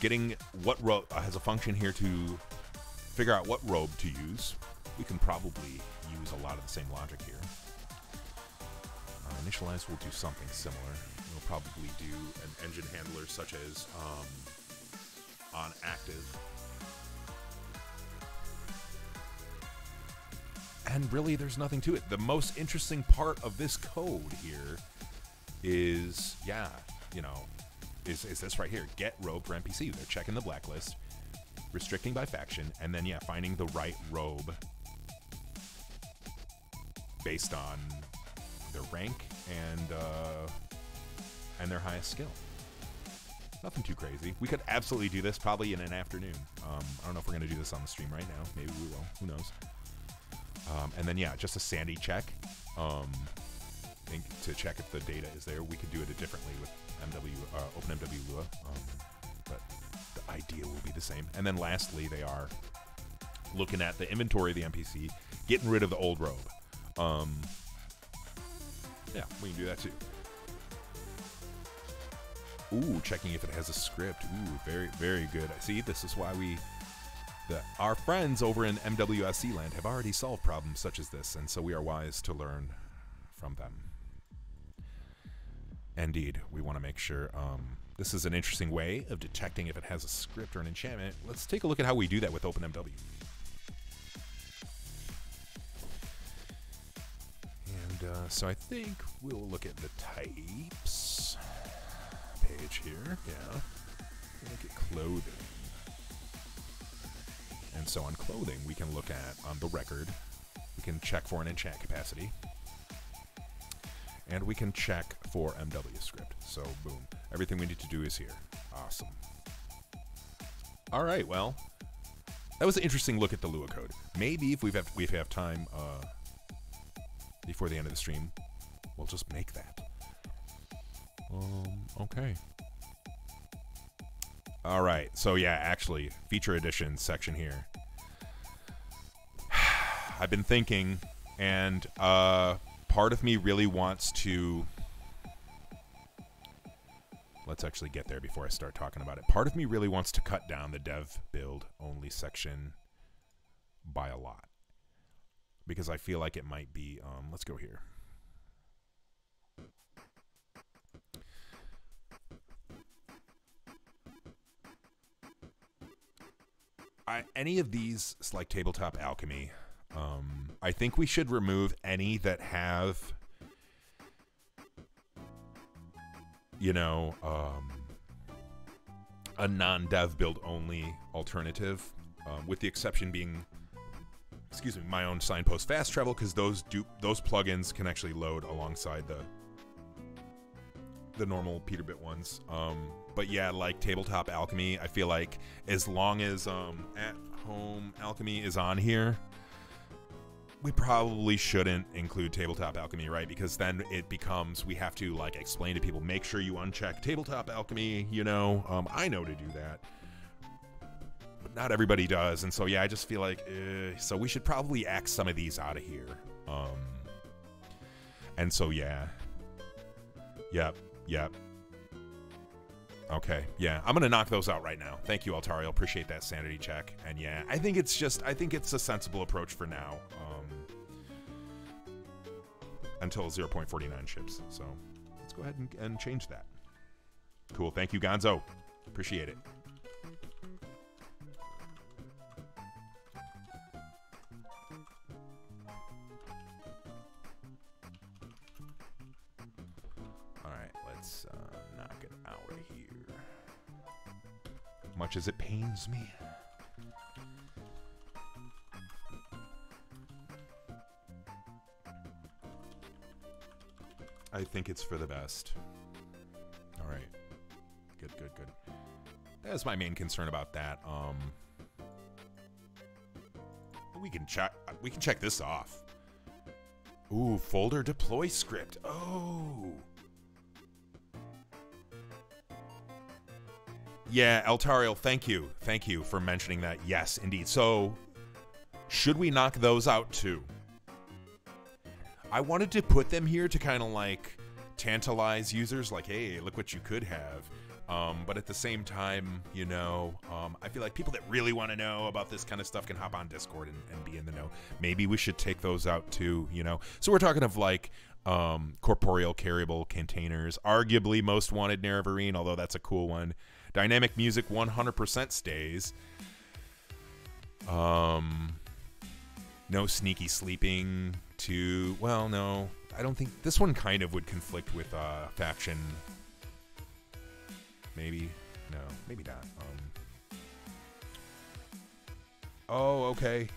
Getting what robe uh, has a function here to figure out what robe to use. We can probably use a lot of the same logic here. Uh, initialize will do something similar. We'll probably do an engine handler such as um, on active and really there's nothing to it. The most interesting part of this code here is, yeah, you know, is, is this right here. Get robe for NPC. They're checking the blacklist, restricting by faction, and then, yeah, finding the right robe based on their rank and, uh, and their highest skill. Nothing too crazy. We could absolutely do this probably in an afternoon. Um, I don't know if we're going to do this on the stream right now. Maybe we will. Who knows? Um, and then, yeah, just a sanity check um, to check if the data is there. We could do it differently with MW, uh, OpenMW Lua, um, but the idea will be the same. And then lastly, they are looking at the inventory of the NPC, getting rid of the old robe. Um, yeah, we can do that too. Ooh, checking if it has a script. Ooh, very, very good. See, this is why we that our friends over in MWSE land have already solved problems such as this, and so we are wise to learn from them. Indeed, we want to make sure um, this is an interesting way of detecting if it has a script or an enchantment. Let's take a look at how we do that with OpenMW. And uh, so I think we'll look at the types page here. Yeah. Look at clothing. And so on clothing, we can look at on the record, we can check for an enchant capacity, and we can check for MW script. So boom, everything we need to do is here. Awesome. All right, well, that was an interesting look at the Lua code. Maybe if we've have, we have time uh, before the end of the stream, we'll just make that. Um, okay. All right. So yeah, actually, feature edition section here. I've been thinking, and uh, part of me really wants to. Let's actually get there before I start talking about it. Part of me really wants to cut down the dev build only section by a lot because I feel like it might be. Um, let's go here. I, any of these, like tabletop alchemy, um, I think we should remove any that have, you know, um, a non-dev build only alternative, um, with the exception being, excuse me, my own signpost fast travel because those do those plugins can actually load alongside the the normal Peterbit ones. Um, but yeah, like tabletop alchemy, I feel like as long as um, at home alchemy is on here, we probably shouldn't include tabletop alchemy, right? Because then it becomes we have to like explain to people, make sure you uncheck tabletop alchemy. You know, um, I know to do that, but not everybody does, and so yeah, I just feel like eh, so we should probably axe some of these out of here. Um, and so yeah, yep, yep. Okay, yeah, I'm gonna knock those out right now. Thank you, Altariel. Appreciate that sanity check. And yeah, I think it's just, I think it's a sensible approach for now. Until 0.49 ships. So let's go ahead and, and change that. Cool. Thank you, Gonzo. Appreciate it. Uh knock it out here. Much as it pains me. I think it's for the best. All right. Good, good, good. That's my main concern about that. Um, we can check. We can check this off. Ooh, folder deploy script. Oh. Yeah, Eltariel, thank you. Thank you for mentioning that. Yes, indeed. So, should we knock those out too? I wanted to put them here to kind of like tantalize users, like, hey, look what you could have. Um, but at the same time, you know, um, I feel like people that really want to know about this kind of stuff can hop on Discord and, and, be in the know. Maybe we should take those out too, you know. So we're talking of like um, corporeal carryable containers, arguably most wanted Nerevarine, although that's a cool one. Dynamic music 100% stays. Um, no sneaky sleeping. To well, no, I don't think this one kind of would conflict with uh, faction. Maybe no, maybe not. Um, oh, okay.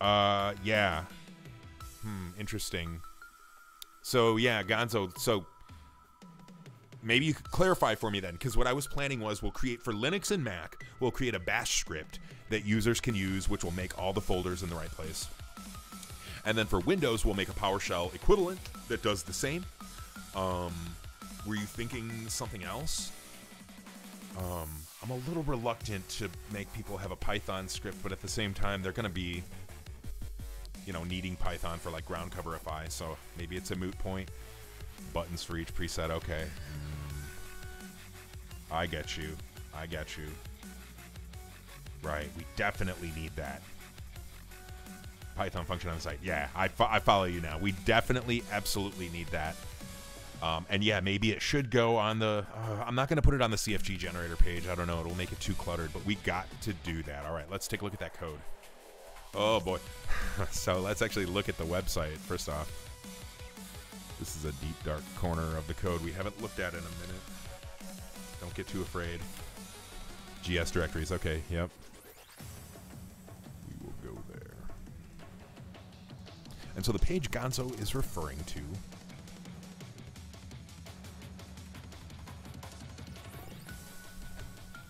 Uh, yeah. Hmm, interesting. So yeah, Gonzo. So maybe you could clarify for me then, because what I was planning was we'll create for Linux and Mac, we'll create a bash script that users can use, which will make all the folders in the right place. And then for Windows, we'll make a PowerShell equivalent that does the same. Um, were you thinking something else? Um, I'm a little reluctant to make people have a Python script, but at the same time, they're going to be, you know, needing Python for like ground cover so maybe it's a moot point. Buttons for each preset, okay. I get you. I get you. Right, we definitely need that. Python function on the site. Yeah, I, fo I follow you now. We definitely, absolutely need that. Um, and yeah, maybe it should go on the. Uh, I'm not going to put it on the CFG generator page. I don't know. It'll make it too cluttered, but we got to do that. All right, let's take a look at that code. Oh boy. so let's actually look at the website first off. This is a deep, dark corner of the code we haven't looked at in a minute. Don't get too afraid. GS directories. Okay, yep. And so the page Gonzo is referring to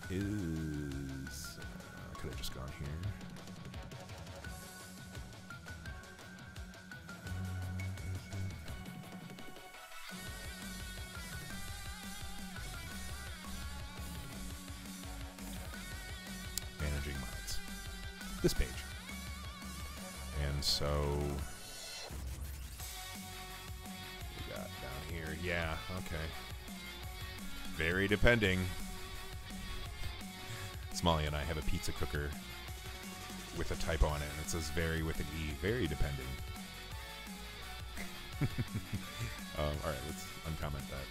is... Uh, could have just gone here. Managing mods. This page. And so... okay. Very depending. Smalley and I have a pizza cooker with a typo on it, and it says "very" with an E. Very depending. um, all right, let's uncomment that.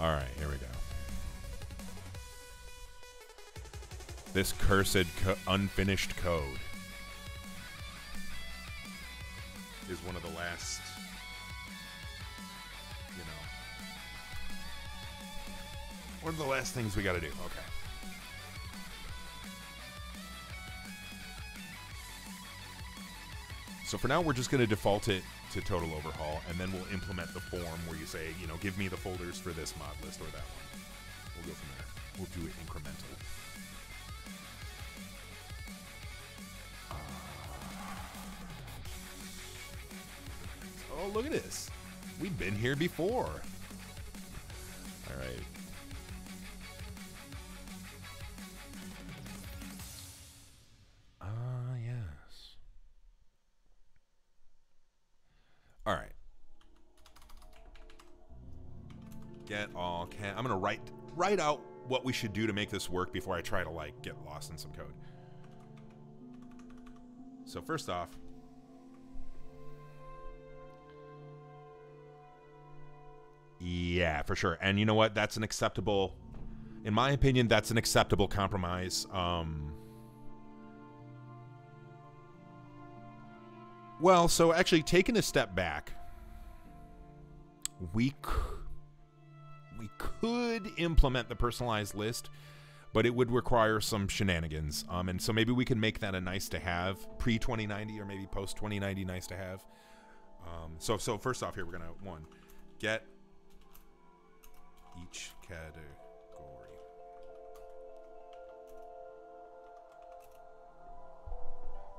All right, here we go. This cursed co unfinished code. is one of the last, you know, one of the last things we got to do. Okay. So for now, we're just going to default it to total overhaul, and then we'll implement the form where you say, you know, give me the folders for this mod list or that one. We'll go from there. We'll do it incremental. Oh, look at this. We've been here before. All right. Ah, uh, yes. All right. Get all can. I'm gonna write write out what we should do to make this work before I try to like get lost in some code. So first off, Yeah, for sure. And you know what? That's an acceptable, in my opinion, that's an acceptable compromise. Um, well, so actually, taking a step back, we we could implement the personalized list, but it would require some shenanigans. Um, and so maybe we can make that a nice to have pre 2090 or maybe post 2090 nice to have. Um, so so first off here we're gonna one get each category.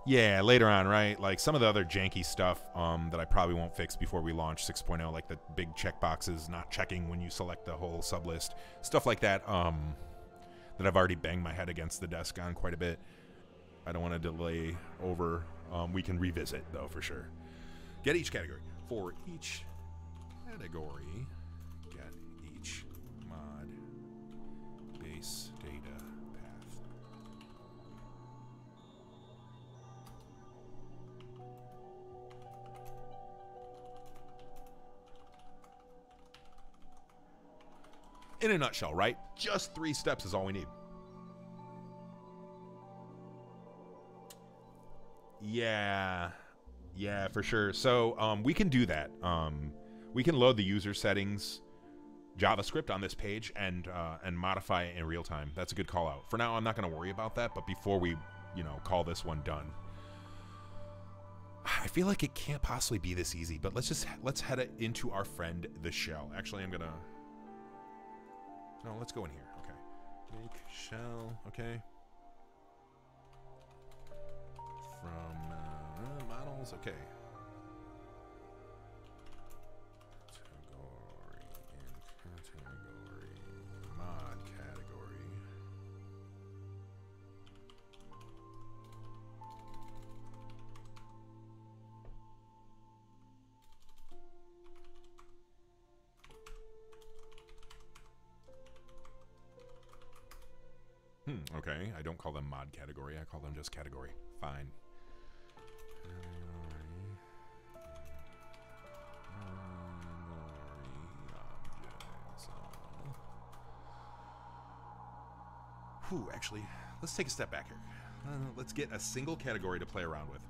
Yeah, later on, right? Like some of the other janky stuff um, that I probably won't fix before we launch 6.0, like the big checkboxes not checking when you select the whole sublist, stuff like that. Um, that I've already banged my head against the desk on quite a bit. I don't want to delay over. Um, we can revisit though for sure. Get each category for each category. Data path. In a nutshell, right? Just three steps is all we need. Yeah. Yeah, for sure. So um, we can do that. Um, we can load the user settings JavaScript on this page and uh, and modify it in real time. That's a good call out. For now, I'm not going to worry about that. But before we, you know, call this one done, I feel like it can't possibly be this easy. But let's just let's head it into our friend the shell. Actually, I'm gonna. No, let's go in here. Okay, make shell. Okay. From uh, models. Okay. Okay. I don't call them mod category. I call them just category. Fine. Whew, actually, let's take a step back here. Uh, let's get a single category to play around with.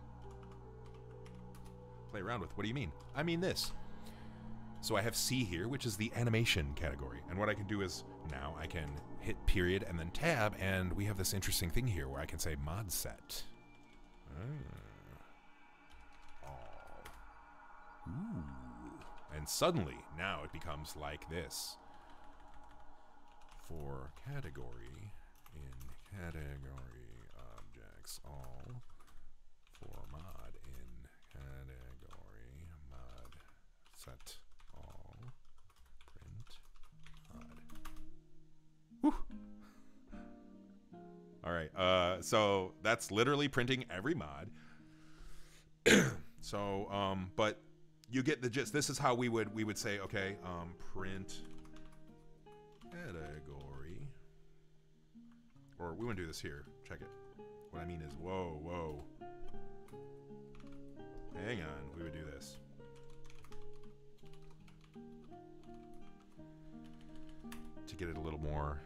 Play around with? What do you mean? I mean this. So I have C here, which is the animation category. And what I can do is now I can hit period and then tab, and we have this interesting thing here where I can say mod set. Oh. And suddenly, now it becomes like this. For category, in category objects, all. For mod, in category mod set All right. Uh, so that's literally printing every mod. so, um, but you get the gist. This is how we would we would say, okay, um, print category, or we wouldn't do this here. Check it. What I mean is, whoa, whoa. Hang on, we would do this. To get it a little more.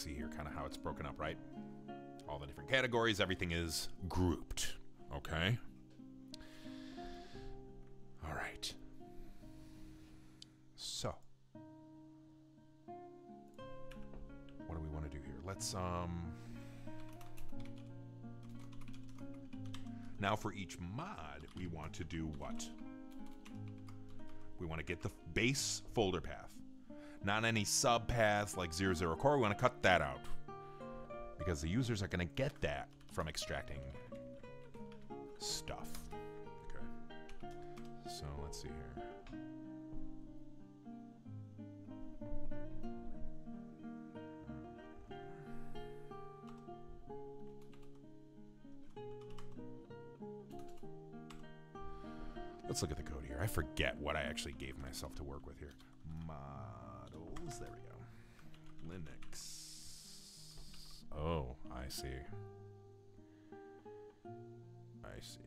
See here kind of how it's broken up, right? All the different categories, everything is grouped. Okay. All right. So, what do we want to do here? Let's um Now for each mod, we want to do what? We want to get the base folder path. Not any sub paths like 00 core. We want to cut that out. Because the users are going to get that from extracting stuff. Okay. So let's see here. Let's look at the code here. I forget what I actually gave myself to work with here. There we go. Linux. Oh, I see. I see.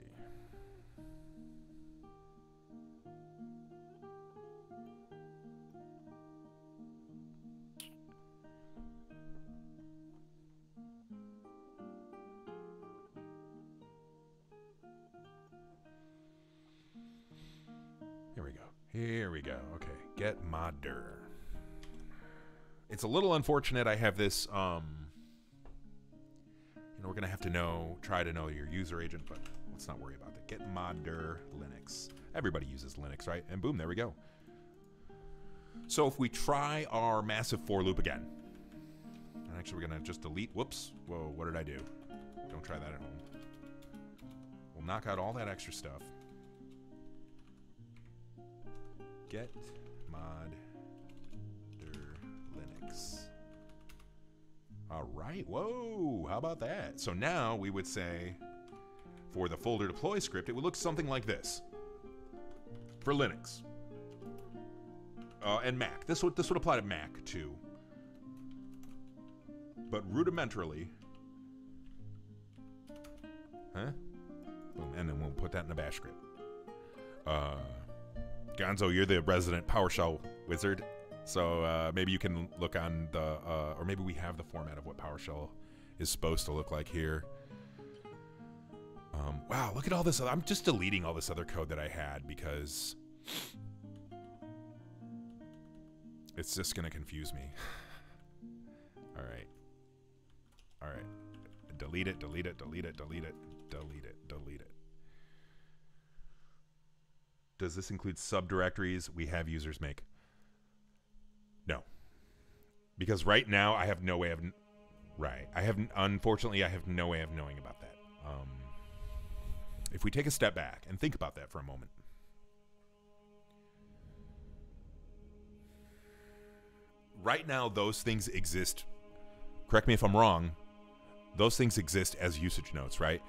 Here we go. Here we go. Okay, get modder. It's a little unfortunate I have this, um, you know, we're to have to know, try to know your user agent, but let's not worry about that. Get modder Linux. Everybody uses Linux, right? And boom, there we go. So if we try our massive for loop again, and actually we're to just delete, whoops, whoa, what did I do? Don't try that at home. We'll knock out all that extra stuff. Get All right, whoa, how about that? So now we would say for the folder deploy script, it would look something like this for Linux uh, and Mac. This would this would apply to Mac too, but rudimentarily, huh? And then we'll put that in the Bash script. Uh, Gonzo, you're the resident PowerShell wizard, so uh, maybe you can look on the, uh, or maybe we have the format of what PowerShell is supposed to look like here. Um, wow, look at all this. I'm just deleting all this other code that I had because it's just going to confuse me. all right. All right. Delete it, delete it, delete it, delete it, delete it, delete it. Does this include subdirectories we have users make? No. Because right now I have no way of right. I have unfortunately I have no way of knowing about that. Um, if we take a step back and think about that for a moment. Right now those things exist. Correct me if I'm wrong. Those things exist as usage notes, right?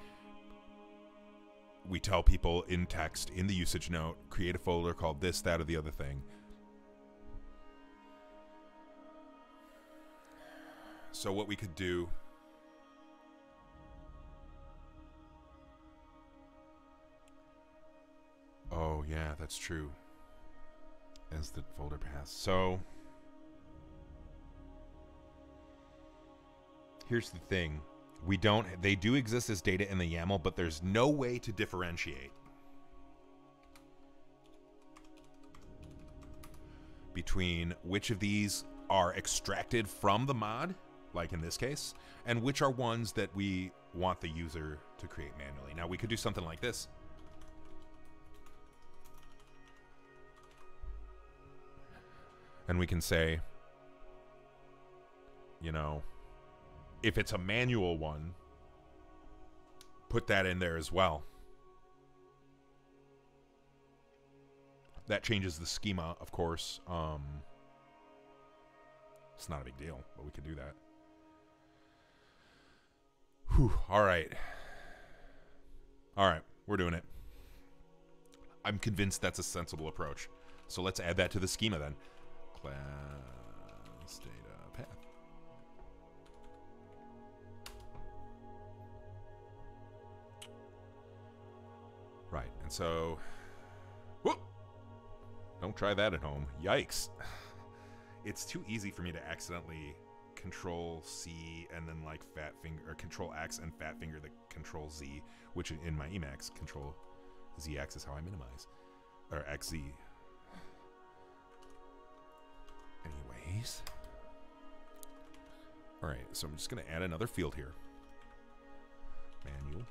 We tell people in text in the usage note, create a folder called this, that, or the other thing. So what we could do Oh, yeah, that's true. As the folder path. So Here's the thing. We don't they do exist as data in the YAML, but there's no way to differentiate between which of these are extracted from the mod like in this case, and which are ones that we want the user to create manually. Now, we could do something like this. And we can say, you know, if it's a manual one, put that in there as well. That changes the schema, of course. Um, it's not a big deal, but we can do that. Whew, all right. All right, we're doing it. I'm convinced that's a sensible approach. So let's add that to the schema then. Class data path. Right, and so... Whoop! Don't try that at home. Yikes. It's too easy for me to accidentally Control C and then like fat finger or Control X and fat finger the Control Z, which in my Emacs Control ZX is how I minimize or XZ. Anyways, all right. So I'm just gonna add another field here. Manual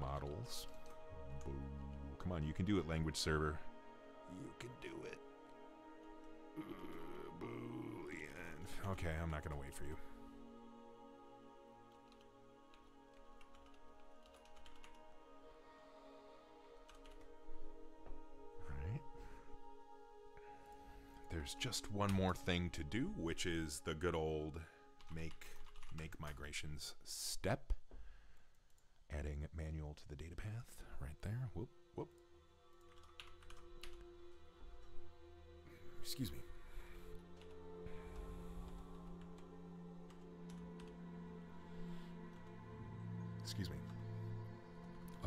models. Boo. Come on, you can do it, language server. You can do it. Okay, I'm not going to wait for you. Alright. There's just one more thing to do, which is the good old make make migrations step. Adding manual to the data path right there. Whoop, whoop. Excuse me.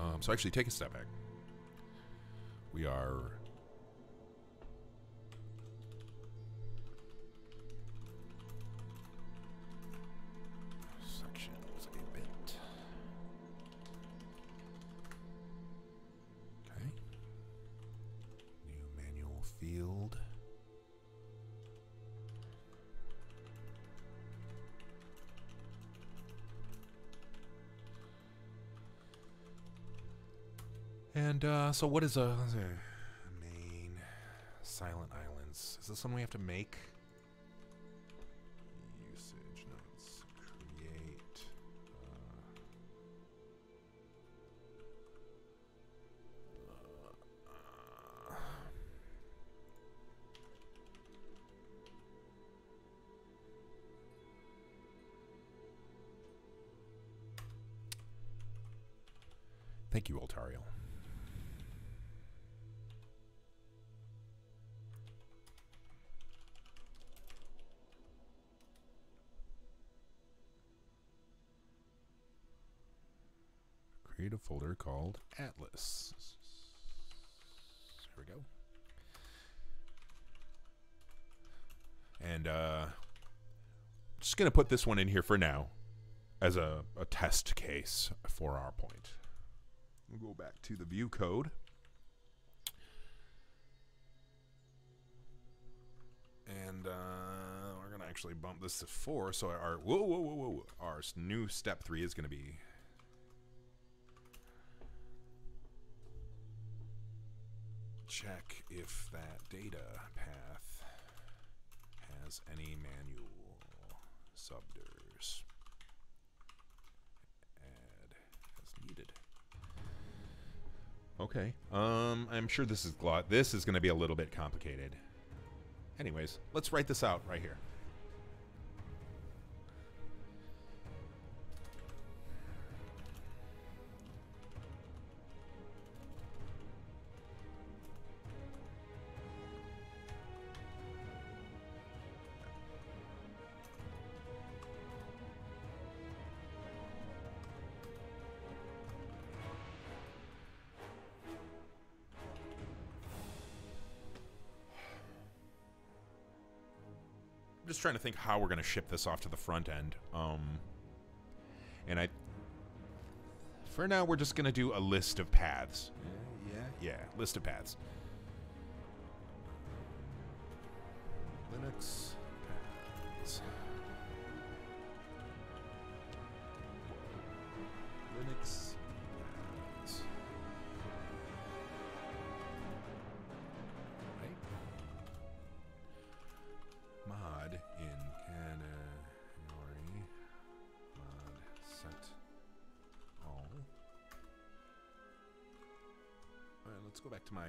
Um, so actually, take a step back. We are And uh, so, what is a, see, main silent islands? Is this one we have to make? Folder called Atlas. Here we go. And uh, just going to put this one in here for now as a, a test case for our point. We'll go back to the view code. And uh, we're going to actually bump this to four. So our, whoa, whoa, whoa, whoa. Our new step three is going to be check if that data path has any manual subders. Add as needed. Okay. Um, I'm sure this is glo- this is going to be a little bit complicated. Anyways, let's write this out right here. Trying to think how we're going to ship this off to the front end. Um, and I, for now, we're just going to do a list of paths. Yeah, yeah, yeah, list of paths. Linux paths. Go back to my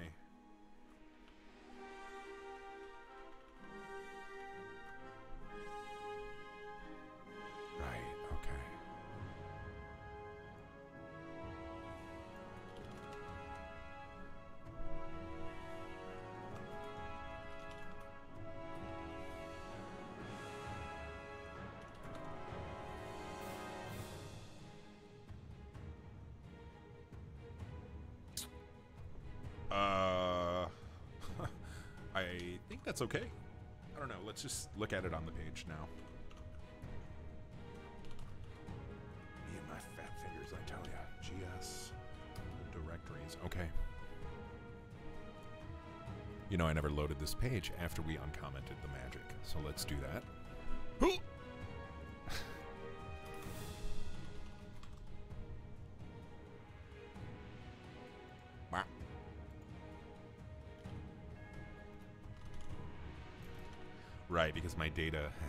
Uh, I think that's okay. I don't know. Let's just look at it on the page now. Me and my fat fingers, I tell ya. GS directories. Okay. You know, I never loaded this page after we uncommented the magic, so let's do that.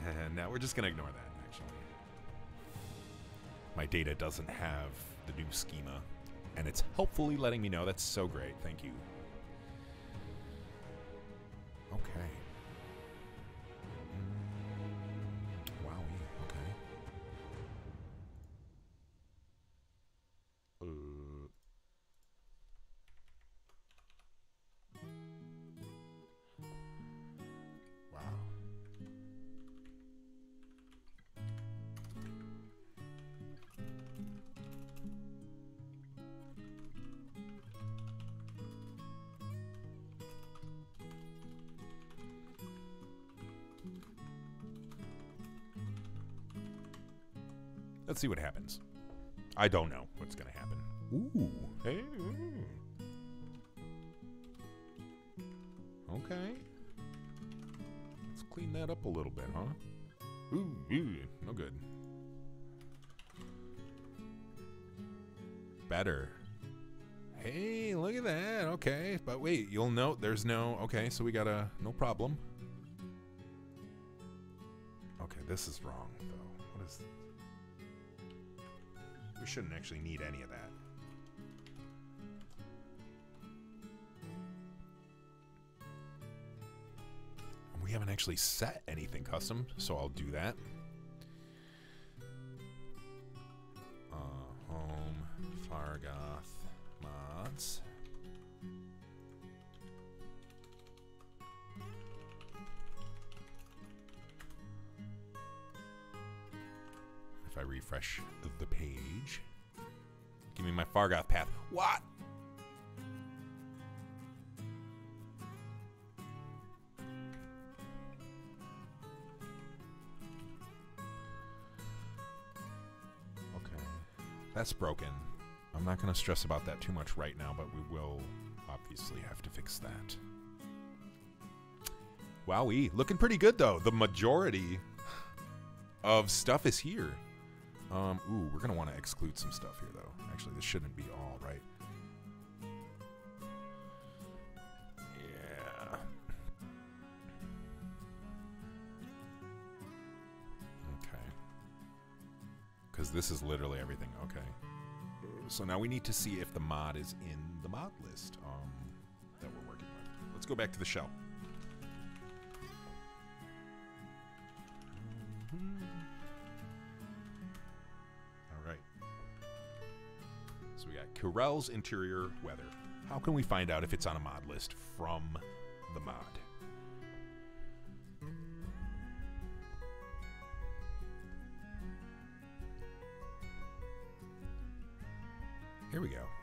now we're just gonna ignore that. Actually, my data doesn't have the new schema, and it's helpfully letting me know. That's so great. Thank you. See what happens. I don't know what's going to happen. Ooh. Hey. ooh. Okay. Let's clean that up a little bit, huh? Ooh, ooh, no good. Better. Hey, look at that. Okay, but wait, you'll note there's no. Okay, so we got a no problem. Okay, this is wrong shouldn't actually need any of that. We haven't actually set anything custom, so I'll do that. Refresh the page, give me my Fargoth path. What? Okay. That's broken. I'm not going to stress about that too much right now, but we will obviously have to fix that. Wowee. Looking pretty good, though. The majority of stuff is here. Um, ooh, we're going to want to exclude some stuff here, though. Actually, this shouldn't be all, right? Yeah. Okay. Because this is literally everything. Okay. So now we need to see if the mod is in the mod list um, that we're working with. Let's go back to the shell. All Kirel's interior weather. How can we find out if it's on a mod list from the mod? Here we go.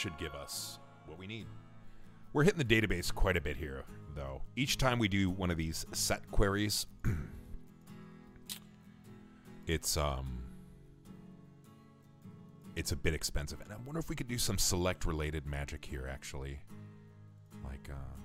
Should give us what we need. We're hitting the database quite a bit here, though. Each time we do one of these set queries, it's um it's a bit expensive. And I wonder if we could do some select related magic here actually. Like um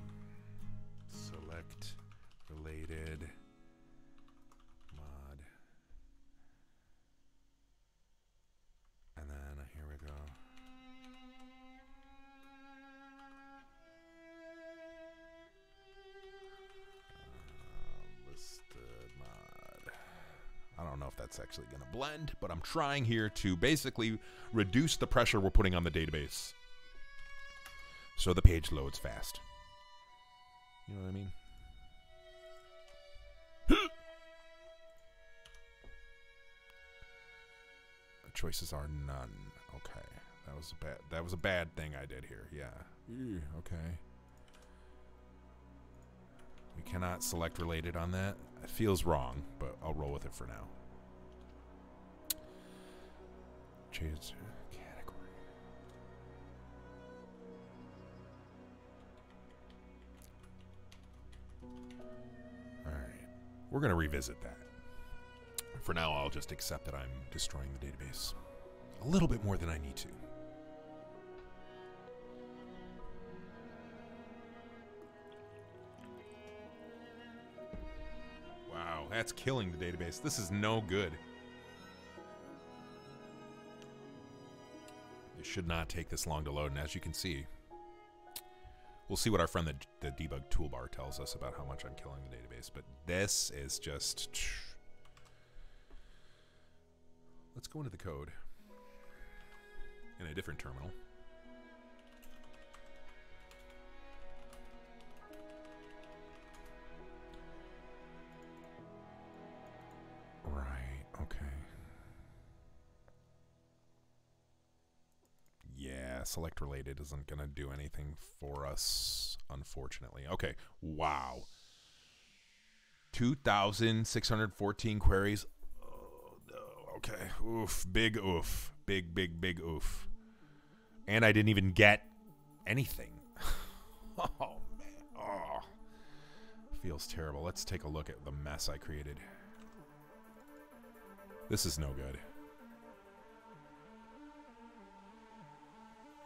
blend, but I'm trying here to basically reduce the pressure we're putting on the database so the page loads fast. You know what I mean? Choices are none. Okay. That was a bad that was a bad thing I did here. Yeah. Okay. We cannot select related on that. It feels wrong, but I'll roll with it for now. Choose category. All right. We're going to revisit that. For now, I'll just accept that I'm destroying the database. A little bit more than I need to. Wow, that's killing the database. This is no good. Should not take this long to load, and as you can see, we'll see what our friend the, the debug toolbar tells us about how much I'm killing the database. But this is just. Let's go into the code in a different terminal. Select related isn't going to do anything for us, unfortunately. Okay, wow. 2,614 queries. Oh, no. Okay, oof. Big oof. Big, big, big oof. And I didn't even get anything. oh, man. Oh. Feels terrible. Let's take a look at the mess I created. This is no good.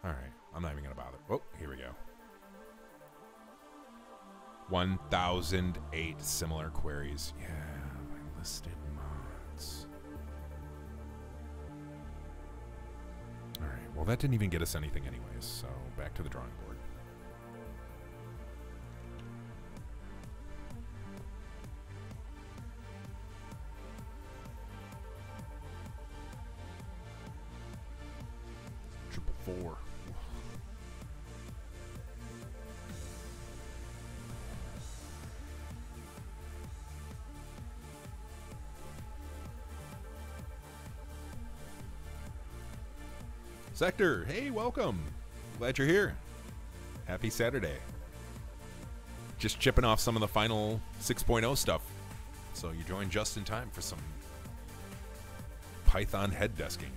All right, I'm not even to bother. Oh, here we go. 1,008 similar queries. Yeah, my listed mods. All right, well, that didn't even get us anything anyways, so back to the drawing board. Sector, hey, welcome. Glad you're here. Happy Saturday. Just chipping off some of the final 6.0 stuff. So you joined just in time for some Python head desking.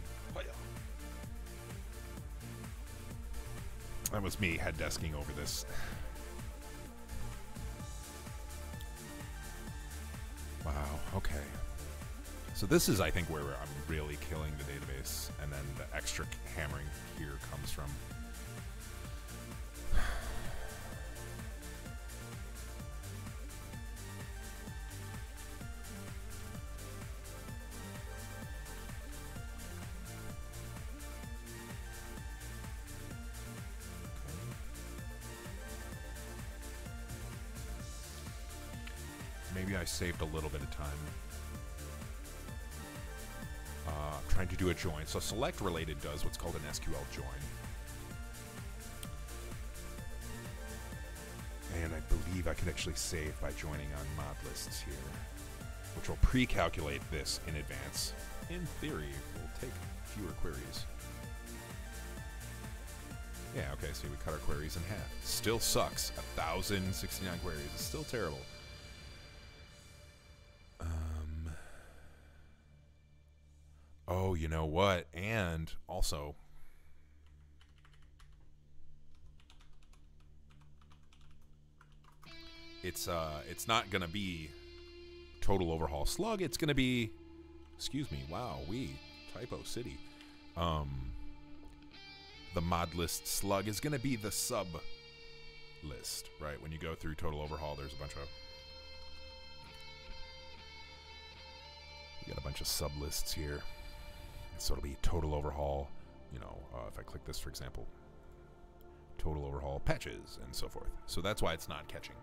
That was me head desking over this. So this is, I think, where I'm really killing the database, and then the extra hammering here comes from. Maybe I saved a little bit of time do a join. So select related does what's called an SQL join. And I believe I can actually save by joining on mod lists here, which will pre-calculate this in advance. In theory, we'll take fewer queries. Yeah, okay, see, we cut our queries in half. Still sucks. 1,069 queries. It's still terrible. You know what? And also, it's uh, it's not gonna be total overhaul slug. It's gonna be, excuse me. Wow, we typo city. Um, the mod list slug is gonna be the sub list, right? When you go through total overhaul, there's a bunch of we got a bunch of sub lists here. So it'll be total overhaul. You know, uh, if I click this, for example, total overhaul patches and so forth. So that's why it's not catching.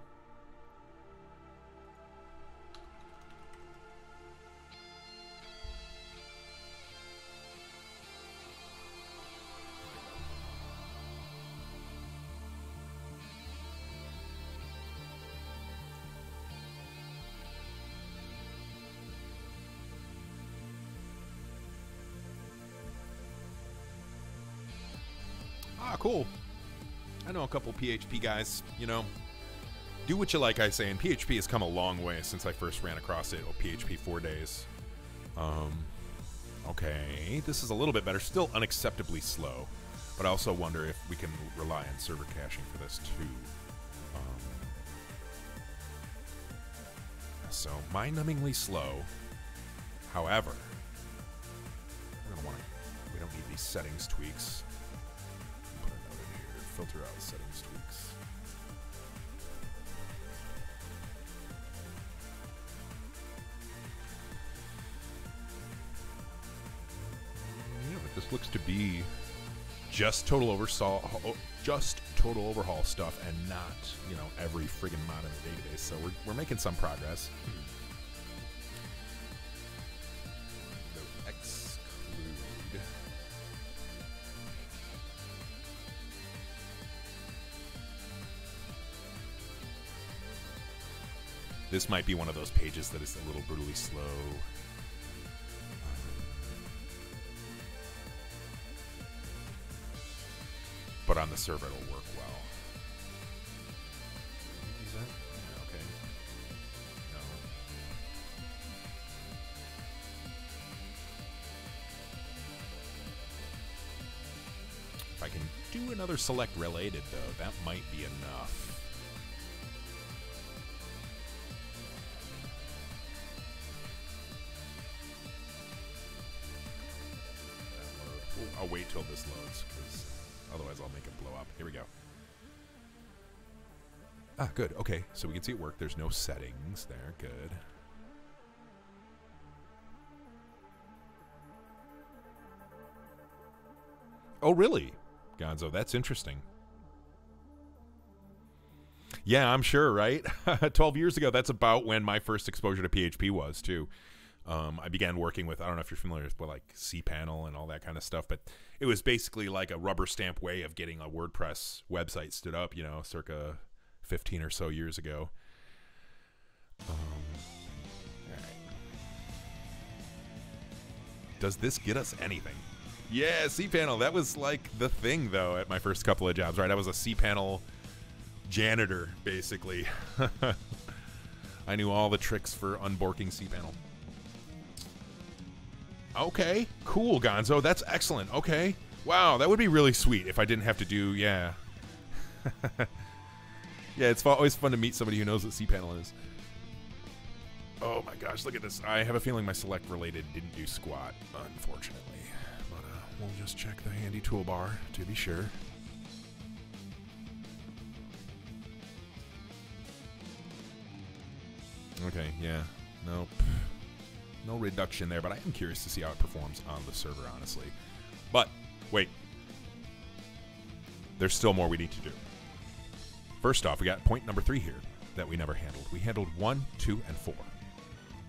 Cool. I know a couple PHP guys, you know. Do what you like, I say, and PHP has come a long way since I first ran across it. Oh, PHP 4 days. Um, okay, this is a little bit better. Still unacceptably slow, but I also wonder if we can rely on server caching for this too. Um, so, mind-numbingly slow. However, we're gonna want to. We don't need these settings tweaks Filter out settings tweaks. Yeah, but this looks to be just total overhaul, oh, just total overhaul stuff, and not you know every friggin' mod in the database. So we're we're making some progress. This might be one of those pages that is a little brutally slow. Um, but on the server it'll work well. Is that yeah, okay? No. If I can do another select related though, that might be enough. Ah, good. Okay, so we can see it work. There's no settings there. Good. Oh, really? Gonzo, that's interesting. Yeah, I'm sure, right? 12 years ago, that's about when my first exposure to PHP was, too. Um, I began working with, I don't know if you're familiar with but like cPanel and all that kind of stuff, but it was basically like a rubber stamp way of getting a WordPress website stood up, you know, circa 15 or so years ago. Um, Does this get us anything? Yeah, cPanel. That was like the thing, though, at my first couple of jobs, right? I was a cPanel janitor, basically. I knew all the tricks for unborking cPanel. Okay, cool, Gonzo. That's excellent. Okay. Wow, that would be really sweet if I didn't have to do, yeah. yeah, it's always fun to meet somebody who knows what cPanel is. Oh my gosh, look at this. I have a feeling my select related didn't do squat, unfortunately. But uh, we'll just check the handy toolbar to be sure. Okay, yeah. Nope. No reduction there, but I am curious to see how it performs on the server, honestly. But, wait. There's still more we need to do. First off, we got point number three here that we never handled. We handled one, two, and four.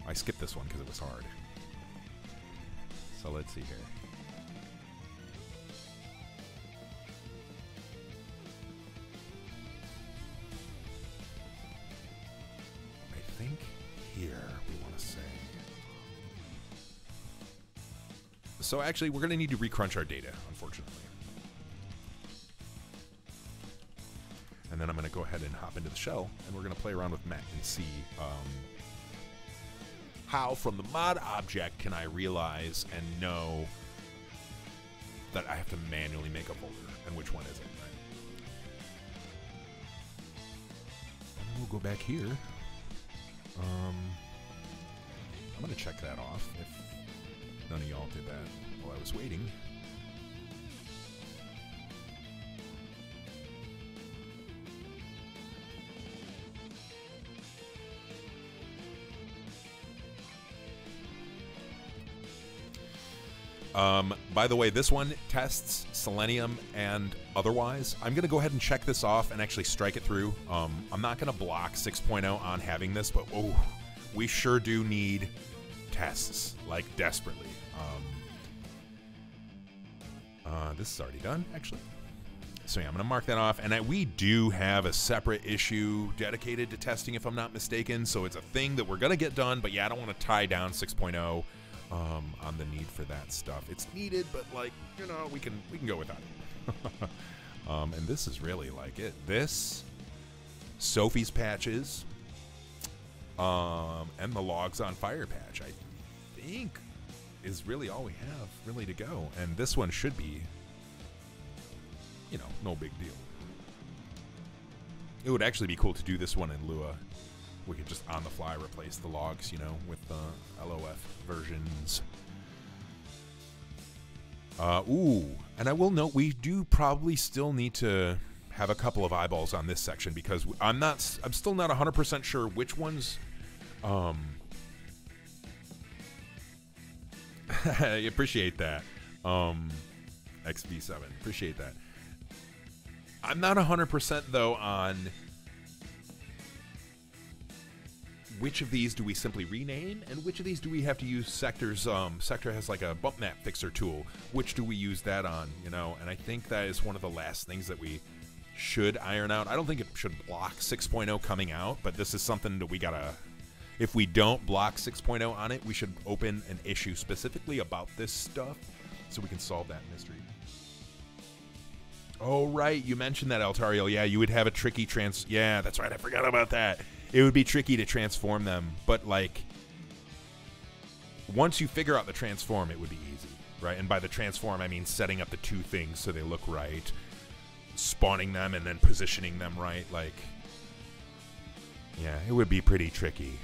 I skipped this one because it was hard. So let's see here. I think here we want to say. So actually, we're going to need to recrunch our data, unfortunately. Then I'm going to go ahead and hop into the shell, and we're going to play around with Met and see um, how, from the mod object, can I realize and know that I have to manually make a folder, and which one is it? And we'll go back here. Um, I'm going to check that off if none of y'all did that while I was waiting. Um, by the way, this one tests Selenium and otherwise. I'm going to go ahead and check this off and actually strike it through. Um, I'm not going to block 6.0 on having this, but oh, we sure do need tests, like desperately. Um, uh, this is already done, actually. So yeah, I'm going to mark that off. And I, we do have a separate issue dedicated to testing, if I'm not mistaken. So it's a thing that we're going to get done, but yeah, I don't want to tie down 6.0 um, on the need for that stuff. It's needed, but like you know, we can we can go without it. um, and this is really like it. This, Sophie's patches, um, and the logs on fire patch. I think is really all we have really to go. And this one should be, you know, no big deal. It would actually be cool to do this one in Lua we could just on the fly replace the logs, you know, with the LOF versions. Uh, ooh, and I will note we do probably still need to have a couple of eyeballs on this section because I'm not, I'm still not 100% sure which ones. Um, I appreciate that. Um, XV7, appreciate that. I'm not 100% though on which of these do we simply rename, and which of these do we have to use sectors? Um, sector has like a bump map fixer tool. Which do we use that on? You know, and I think that is one of the last things that we should iron out. I don't think it should block 6.0 coming out, but this is something that we gotta. If we don't block 6.0 on it, we should open an issue specifically about this stuff so we can solve that mystery. Oh right, you mentioned that Altario. Yeah, you would have a tricky trans. Yeah, that's right. I forgot about that. It would be tricky to transform them, but like once you figure out the transform, it would be easy, right? And by the transform, I mean setting up the two things so they look right, spawning them, and then positioning them right. Like, yeah, it would be pretty tricky.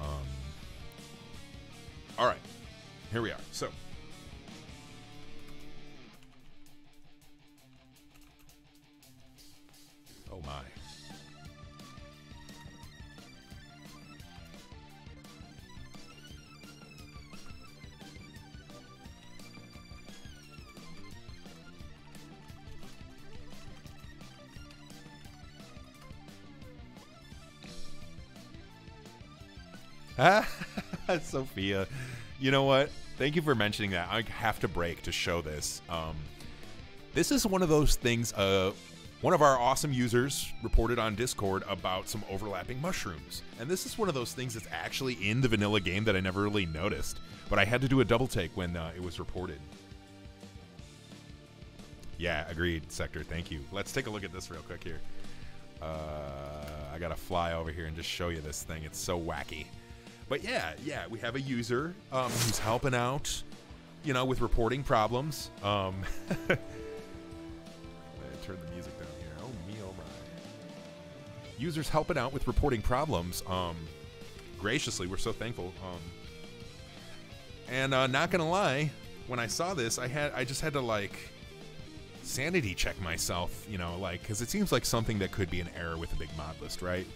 Um, all right, here we are. So. Oh my. Sophia, you know what? Thank you for mentioning that. I have to break to show this. Um, this is one of those things. Uh, one of our awesome users reported on Discord about some overlapping mushrooms, and this is one of those things that's actually in the vanilla game that I never really noticed. But I had to do a double take when uh, it was reported. Yeah, agreed, Sector. Thank you. Let's take a look at this real quick here. Uh, I gotta fly over here and just show you this thing. It's so wacky. But yeah, yeah, we have a user um, who's helping out, you know, with reporting problems. Um, turn the music down here. Oh me, oh my. Users helping out with reporting problems. Um, graciously, we're so thankful. Um, and uh, not gonna lie, when I saw this, I had I just had to like sanity check myself, you know, like because it seems like something that could be an error with a big mod list, right?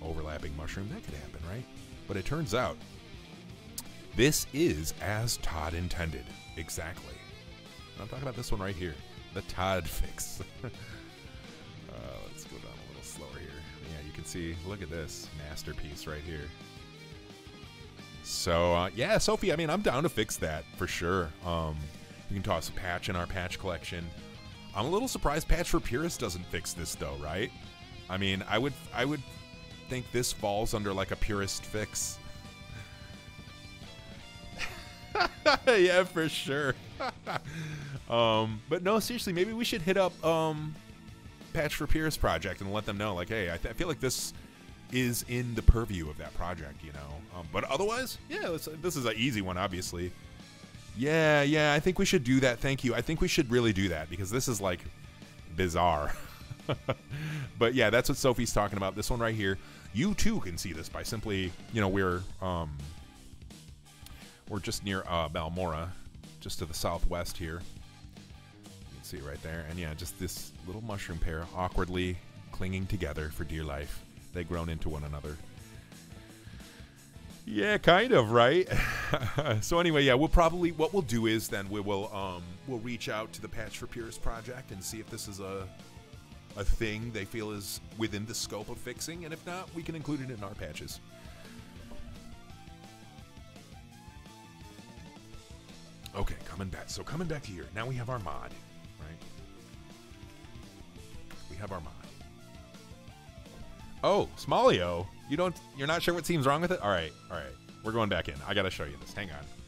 Overlapping mushroom, that could happen, right? But it turns out this is as Todd intended. Exactly. I'm talking about this one right here. The Todd fix. uh, let's go down a little slower here. Yeah, you can see, look at this masterpiece right here. So, uh, yeah, Sophie, I mean, I'm down to fix that for sure. Um, you can toss a patch in our patch collection. I'm a little surprised Patch for Purists doesn't fix this though, right? I mean, I would I would think this falls under like a purist fix. yeah, for sure. um, but no, seriously, maybe we should hit up um, Patch for Purist project and let them know, like, hey, I, I feel like this is in the purview of that project, you know. Um, but otherwise, yeah, this is an easy one, obviously. Yeah, yeah, I think we should do that. Thank you. I think we should really do that because this is like bizarre. but yeah, that's what Sophie's talking about. This one right here you too can see this by simply, you know, we're um, we're just near uh, Balmora, just to the southwest here. You can see it right there, and yeah, just this little mushroom pair awkwardly clinging together for dear life. They grown into one another. Yeah, kind of, right? so anyway, yeah, we'll probably what we'll do is then we will um we'll reach out to the Patch for Purist project and see if this is a a thing they feel is within the scope of fixing, and if not, we can include it in our patches. Okay, coming back. So coming back here, now we have our mod, right? We have our mod. Oh, Smallio, you don't, you're not sure what seems wrong with it? All right, all right, we're going back in. I gotta show you this. Hang on.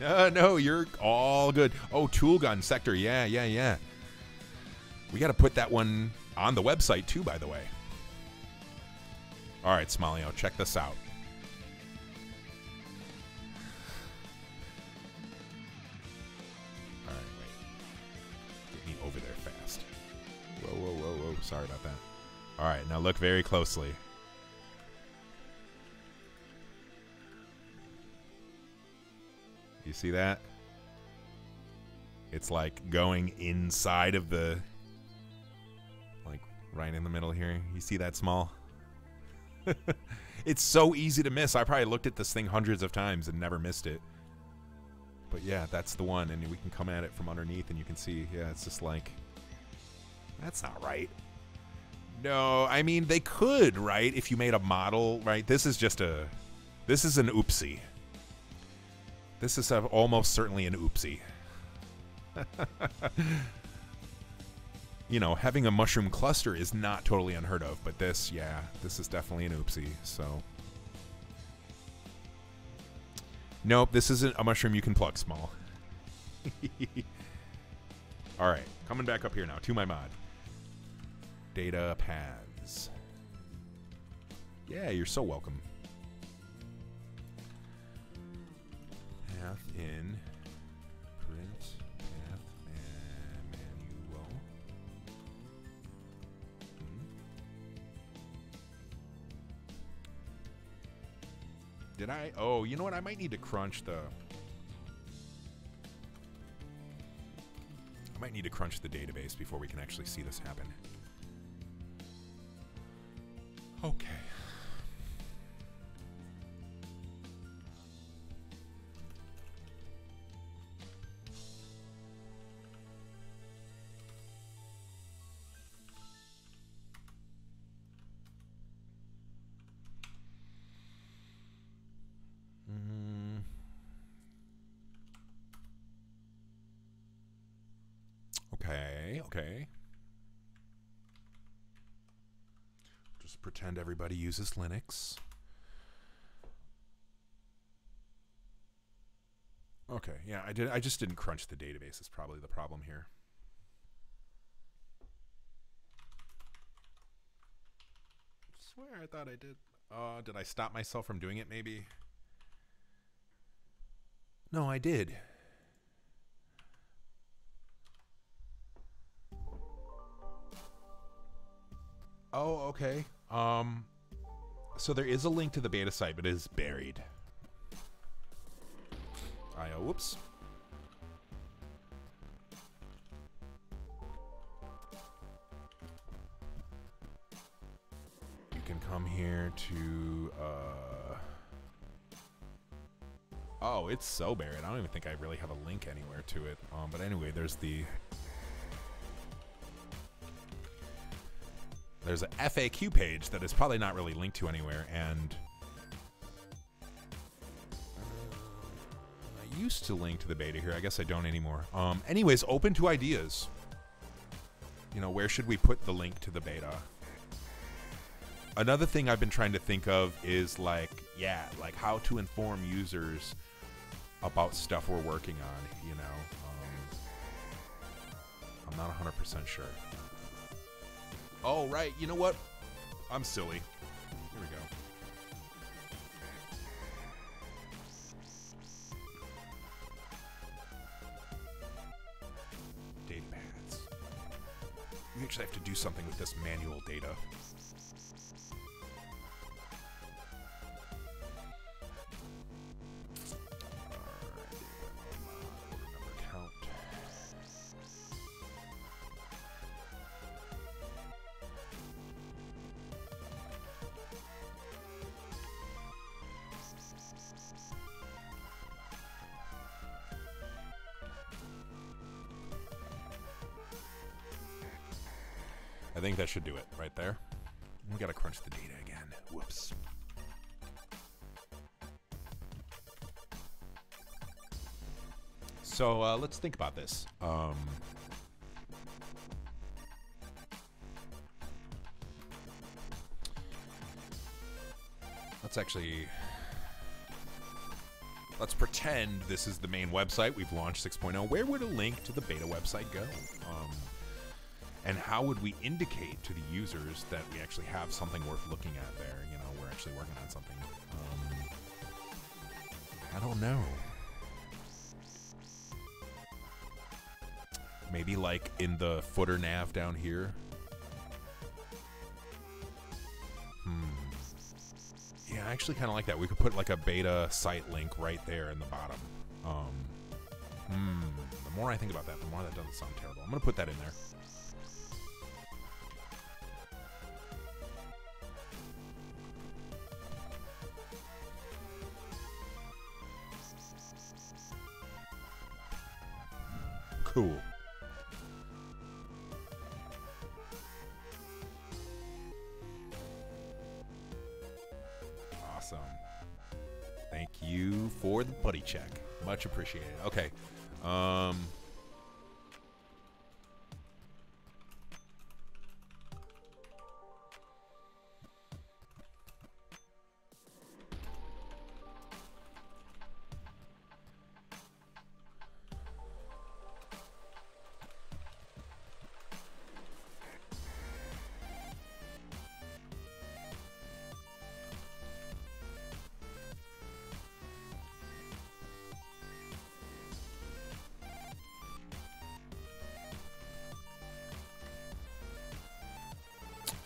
Uh, no, you're all good. Oh, tool gun sector. Yeah, yeah, yeah. We got to put that one on the website too, by the way. All right, Smallio, check this out. All right, wait. Get me over there fast. Whoa, whoa, whoa, whoa. Sorry about that. All right, now look very closely. You see that? It's like going inside of the like right in the middle here. You see that small? it's so easy to miss. I probably looked at this thing hundreds of times and never missed it. But yeah, that's the one and we can come at it from underneath and you can see, yeah, it's just like that's not right. No, I mean they could, right? If you made a model, right? This is just a this is an oopsie. This is a, almost certainly an oopsie. you know, having a mushroom cluster is not totally unheard of, but this, yeah, this is definitely an oopsie, so. Nope, this isn't a mushroom you can pluck small. All right, coming back up here now to my mod. Data paths. Yeah, you're so welcome. Path in print path man- manual. Hmm. Did I? Oh, you know what? I might need to crunch the. I might need to crunch the database before we can actually see this happen. Okay. Pretend everybody uses Linux. Okay, yeah, I did I just didn't crunch the database is probably the problem here. I swear I thought I did. Uh, did I stop myself from doing it maybe? No, I did. Oh, okay. Um, so there is a link to the beta site, but it is buried. I oh, whoops. You can come here to. Uh, oh, it's so buried. I don't even think I really have a link anywhere to it. Um, but anyway, there's the there's a FAQ page that is probably not really linked to anywhere, and I used to link to the beta here. I guess I don't anymore. Um, anyways, open to ideas. You know, where should we put the link to the beta? Another thing I've been trying to think of is like, yeah, like how to inform users about stuff we're working on. You know, um, I'm not 100% sure. Oh, right. You know what? I'm silly. Here we go. Data paths. We actually have to do something with this manual data. So uh, let's think about this. Um, let's actually let's pretend this is the main website. We've launched 6.0. Where would a link to the beta website go? Um, and how would we indicate to the users that we actually have something worth looking at there? You know, we're actually working on something. Um, I don't know. Maybe like in the footer nav down here. Hmm. Yeah, I actually kind of like that. We could put like a beta site link right there in the bottom. Um, hmm. The more I think about that, the more that doesn't sound terrible. I'm gonna put that in there.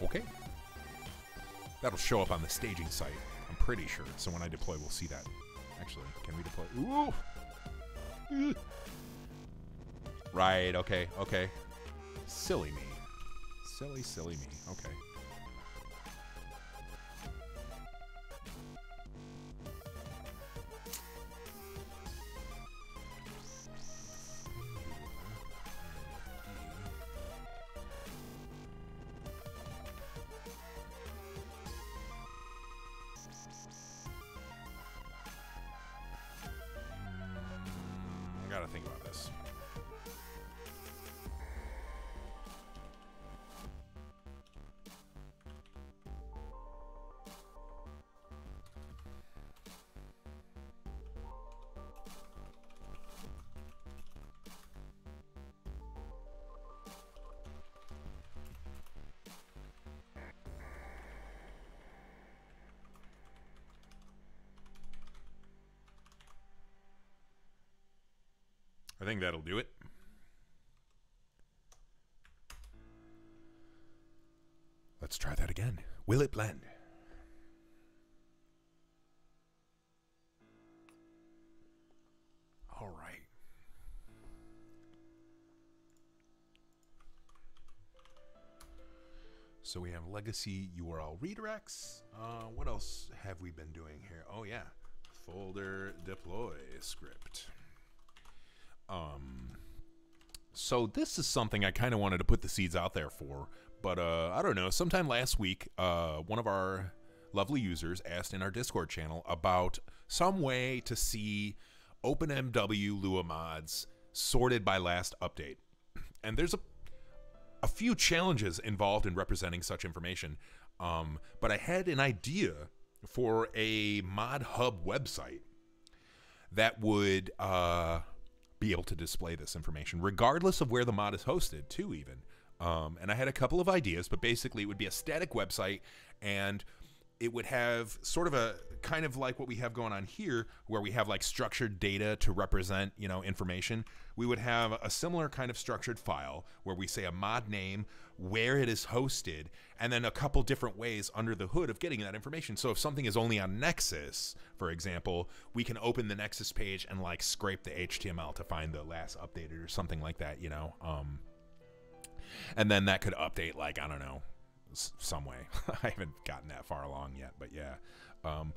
Okay. That'll show up on the staging site. I'm pretty sure. So when I deploy, we'll see that. Actually, can we deploy? Ooh. Right. Okay. Okay. Silly me. Silly, silly me. Okay. Think that'll do it. Let's try that again. Will it blend? All right. So we have legacy URL redirects. Uh, what else have we been doing here? Oh yeah, folder deploy script. Um, so this is something I kind of wanted to put the seeds out there for, but uh, I don't know. Sometime last week, uh, one of our lovely users asked in our Discord channel about some way to see OpenMW Lua mods sorted by last update, and there's a a few challenges involved in representing such information. Um, but I had an idea for a Mod Hub website that would uh, be able to display this information, regardless of where the mod is hosted, too, even. Um, and I had a couple of ideas, but basically it would be a static website and it would have sort of a kind of like what we have going on here where we have like structured data to represent you know information we would have a similar kind of structured file where we say a mod name where it is hosted and then a couple different ways under the hood of getting that information so if something is only on nexus for example we can open the nexus page and like scrape the html to find the last updated or something like that you know um and then that could update like i don't know some way. I haven't gotten that far along yet, but yeah. Um,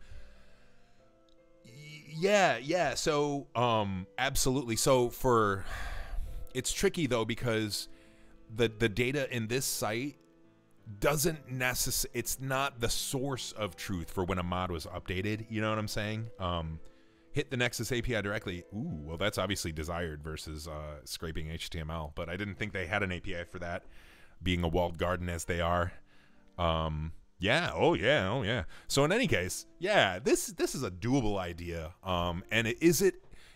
yeah, yeah. So, um, absolutely. So for it's tricky though because the the data in this site doesn't necess it's not the source of truth for when a mod was updated you know what i'm saying um hit the nexus api directly ooh well that's obviously desired versus uh scraping html but i didn't think they had an api for that being a walled garden as they are um yeah oh yeah oh yeah. So in any case yeah this this is a doable idea um and it, is it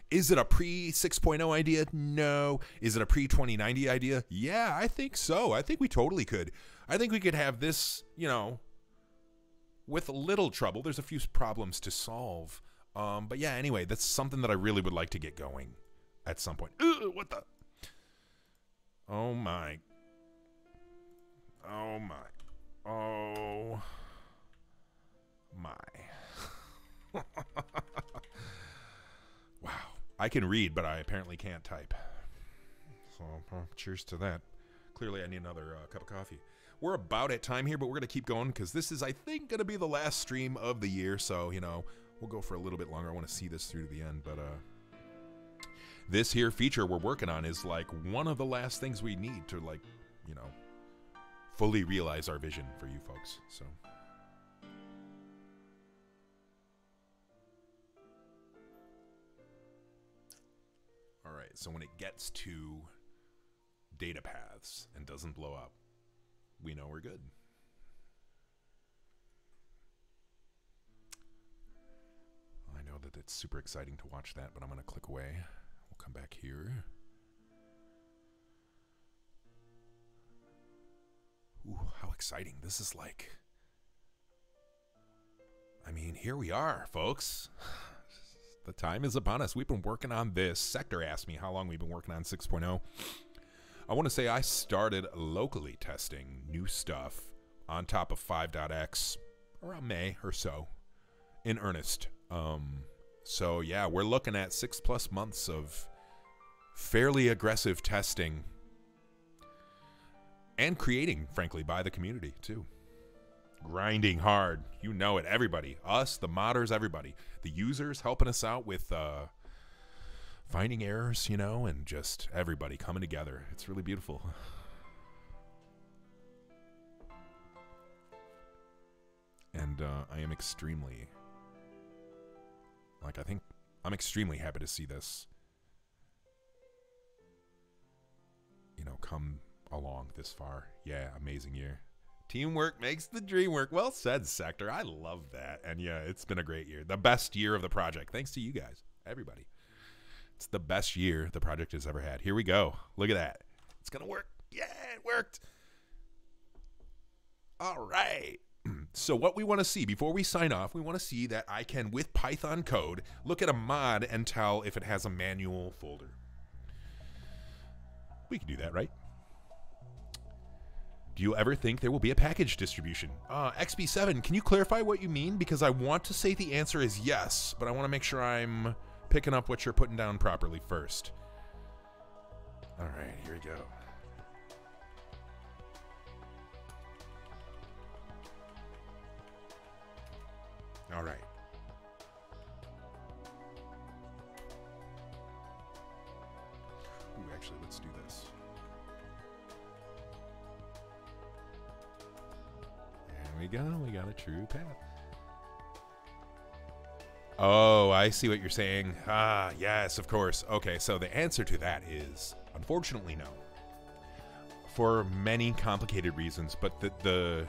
is it a pre 6.0 idea? No. Is it a pre 2090 idea? Yeah i think so. I think we totally could. I think we could have this you know with little trouble there's a few problems to solve. Um but yeah anyway that's something that i really would like to get going at some point. What the? Oh my. Oh my Oh my. wow. I can read, but I apparently can't type. So, uh, cheers to that. Clearly, I need another uh, cup of coffee. We're about at time here, but we're going to keep going because this is, I think, going to be the last stream of the year. So, you know, we'll go for a little bit longer. I want to see this through to the end, but, uh, this here feature we're working on is like one of the last things we need to, like, you know, fully realize our vision for you folks. So. All right, so when it gets to data paths and doesn't blow up, we know we're good. I know that it's super exciting to watch that, but I'm going to click away. We'll come back here. Ooh, how exciting. This is like. I mean, here we are, folks. The time is upon us. We've been working on this. Sector asked me how long we've been working on 6.0. I want to say I started locally testing new stuff on top of 5.x around May or so in earnest. Um, so, yeah, we're looking at six plus months of fairly aggressive testing and creating, frankly, by the community, too. Grinding hard. You know it. Everybody. Us, the modders, everybody. The users helping us out with uh, finding errors, you know, and just everybody coming together. It's really beautiful. And uh, I am extremely, like, I think I'm extremely happy to see this, you know, come along this far. Yeah, amazing year. Teamwork makes the dream work. Well said, Sector. I love that. And yeah, it's been a great year. The best year of the project. Thanks to you guys, everybody. It's the best year the project has ever had. Here we go. Look at that. It's going to work. Yeah, it worked. All right. So what we want to see before we sign off, we want to see that I can, with Python code, look at a mod and tell if it has a manual folder. We can do that, right? Do you ever think there will be a package distribution? Uh, XB7, can you clarify what you mean? Because I want to say the answer is yes, but I want to make sure I'm picking up what you're putting down properly first. All right, here we go. All right. We go. We got a true path. Oh, I see what you're saying. Ah, yes, of course. Okay, so the answer to that is unfortunately no. For many complicated reasons, but the the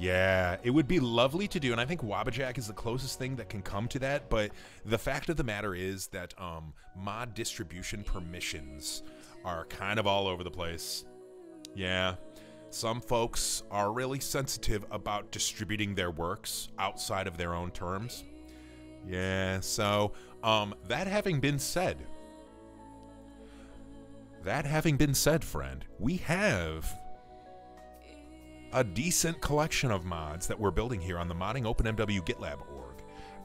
yeah, it would be lovely to do, and I think Wabbajack is the closest thing that can come to that. But the fact of the matter is that um, mod distribution permissions are kind of all over the place. Yeah, some folks are really sensitive about distributing their works outside of their own terms. Yeah, so um, that having been said, that having been said, friend, we have a decent collection of mods that we're building here on the Modding OpenMW GitLab org.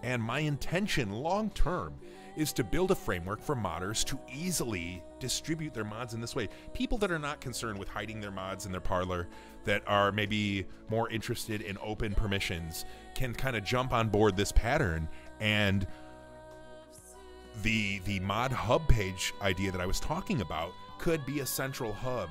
And my intention long term is to build a framework for modders to easily distribute their mods in this way. People that are not concerned with hiding their mods in their parlor, that are maybe more interested in open permissions, can kind of jump on board this pattern and the the mod hub page idea that I was talking about could be a central hub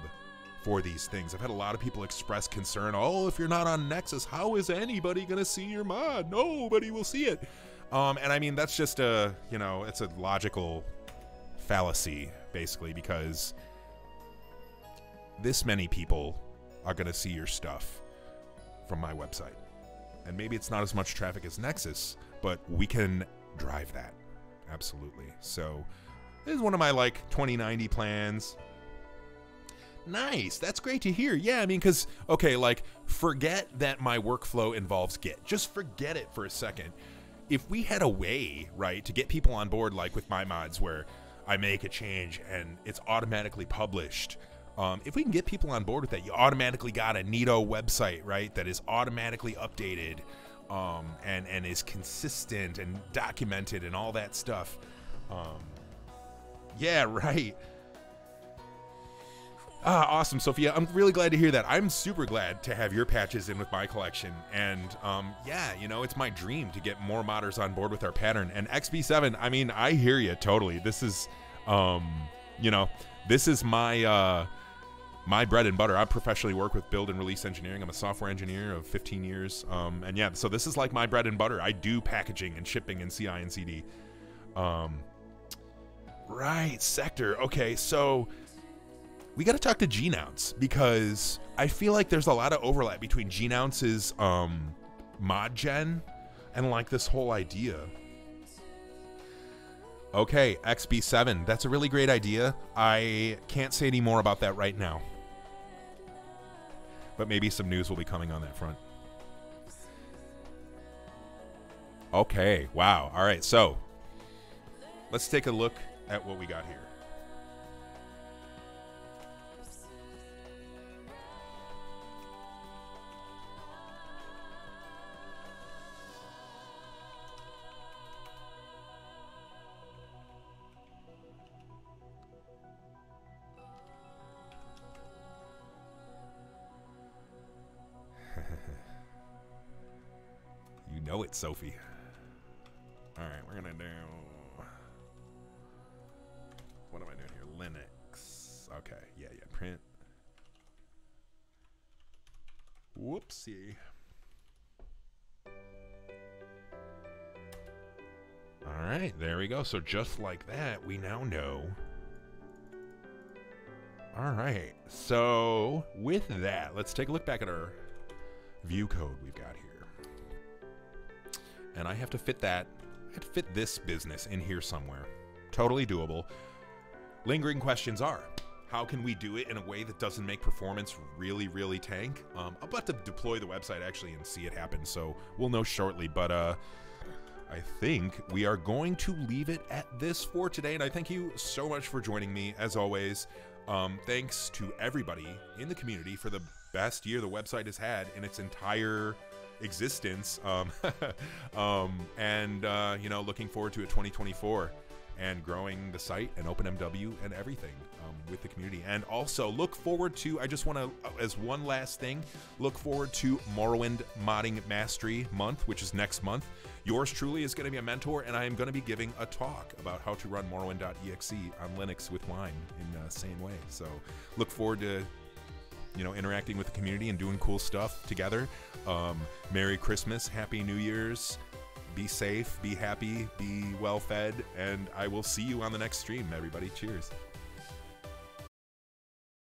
for these things. I've had a lot of people express concern, "Oh, if you're not on Nexus, how is anybody going to see your mod? Nobody will see it." Um, and I mean, that's just a, you know, it's a logical fallacy basically because this many people are going to see your stuff from my website. And maybe it's not as much traffic as Nexus, but we can drive that. Absolutely. So, this is one of my like 2090 plans. Nice. That's great to hear. Yeah, I mean, because, okay, like, forget that my workflow involves Git. Just forget it for a second. If we had a way, right, to get people on board, like with my mods, where I make a change and it's automatically published, um, if we can get people on board with that, you automatically got a Neato website, right, that is automatically updated um, and, and is consistent and documented and all that stuff. Um, yeah, right. Ah, awesome, Sophia. I'm really glad to hear that. I'm super glad to have your patches in with my collection. And um, yeah, you know, it's my dream to get more modders on board with our pattern. And XB7, I mean, I hear you totally. This is, um, you know, this is my uh, my bread and butter. I professionally work with build and release engineering. I'm a software engineer of 15 years. Um, and yeah, so this is like my bread and butter. I do packaging and shipping and CI and CD. Um, right, sector. Okay, so we got to talk to Genounce because I feel like there's a lot of overlap between Genounce's um, mod gen and like this whole idea. Okay, XB7. That's a really great idea. I can't say any more about that right now. But maybe some news will be coming on that front. Okay, wow. All right, so let's take a look at what we got here. Know it, Sophie. All right, we're gonna do. What am I doing here? Linux. Okay, yeah, yeah. Print. Whoopsie. All right, there we go. So just like that, we now know. All right. So with that, let's take a look back at our view code we've got here. And I have to fit that, I have to fit this business in here somewhere. Totally doable. Lingering questions are, how can we do it in a way that doesn't make performance really, really tank? Um, I'm about to deploy the website actually and see it happen, so we'll know shortly. But uh, I think we are going to leave it at this for today. And I thank you so much for joining me, as always. Um, thanks to everybody in the community for the best year the website has had in its entire existence. Um, um, and, uh, you know, looking forward to it 2024 and growing the site and OpenMW and everything um, with the community. And also look forward to, I just want to, as one last thing, look forward to Morrowind Modding Mastery Month, which is next month. Yours truly is going to be a mentor, and I am going to be giving a talk about how to run Morrowind.exe on Linux with Wine in the same way. So look forward to you know interacting with the community and doing cool stuff together. Um, Merry Christmas, Happy New Year's. Be safe, be happy, be well fed, and I will see you on the next stream, everybody. Cheers.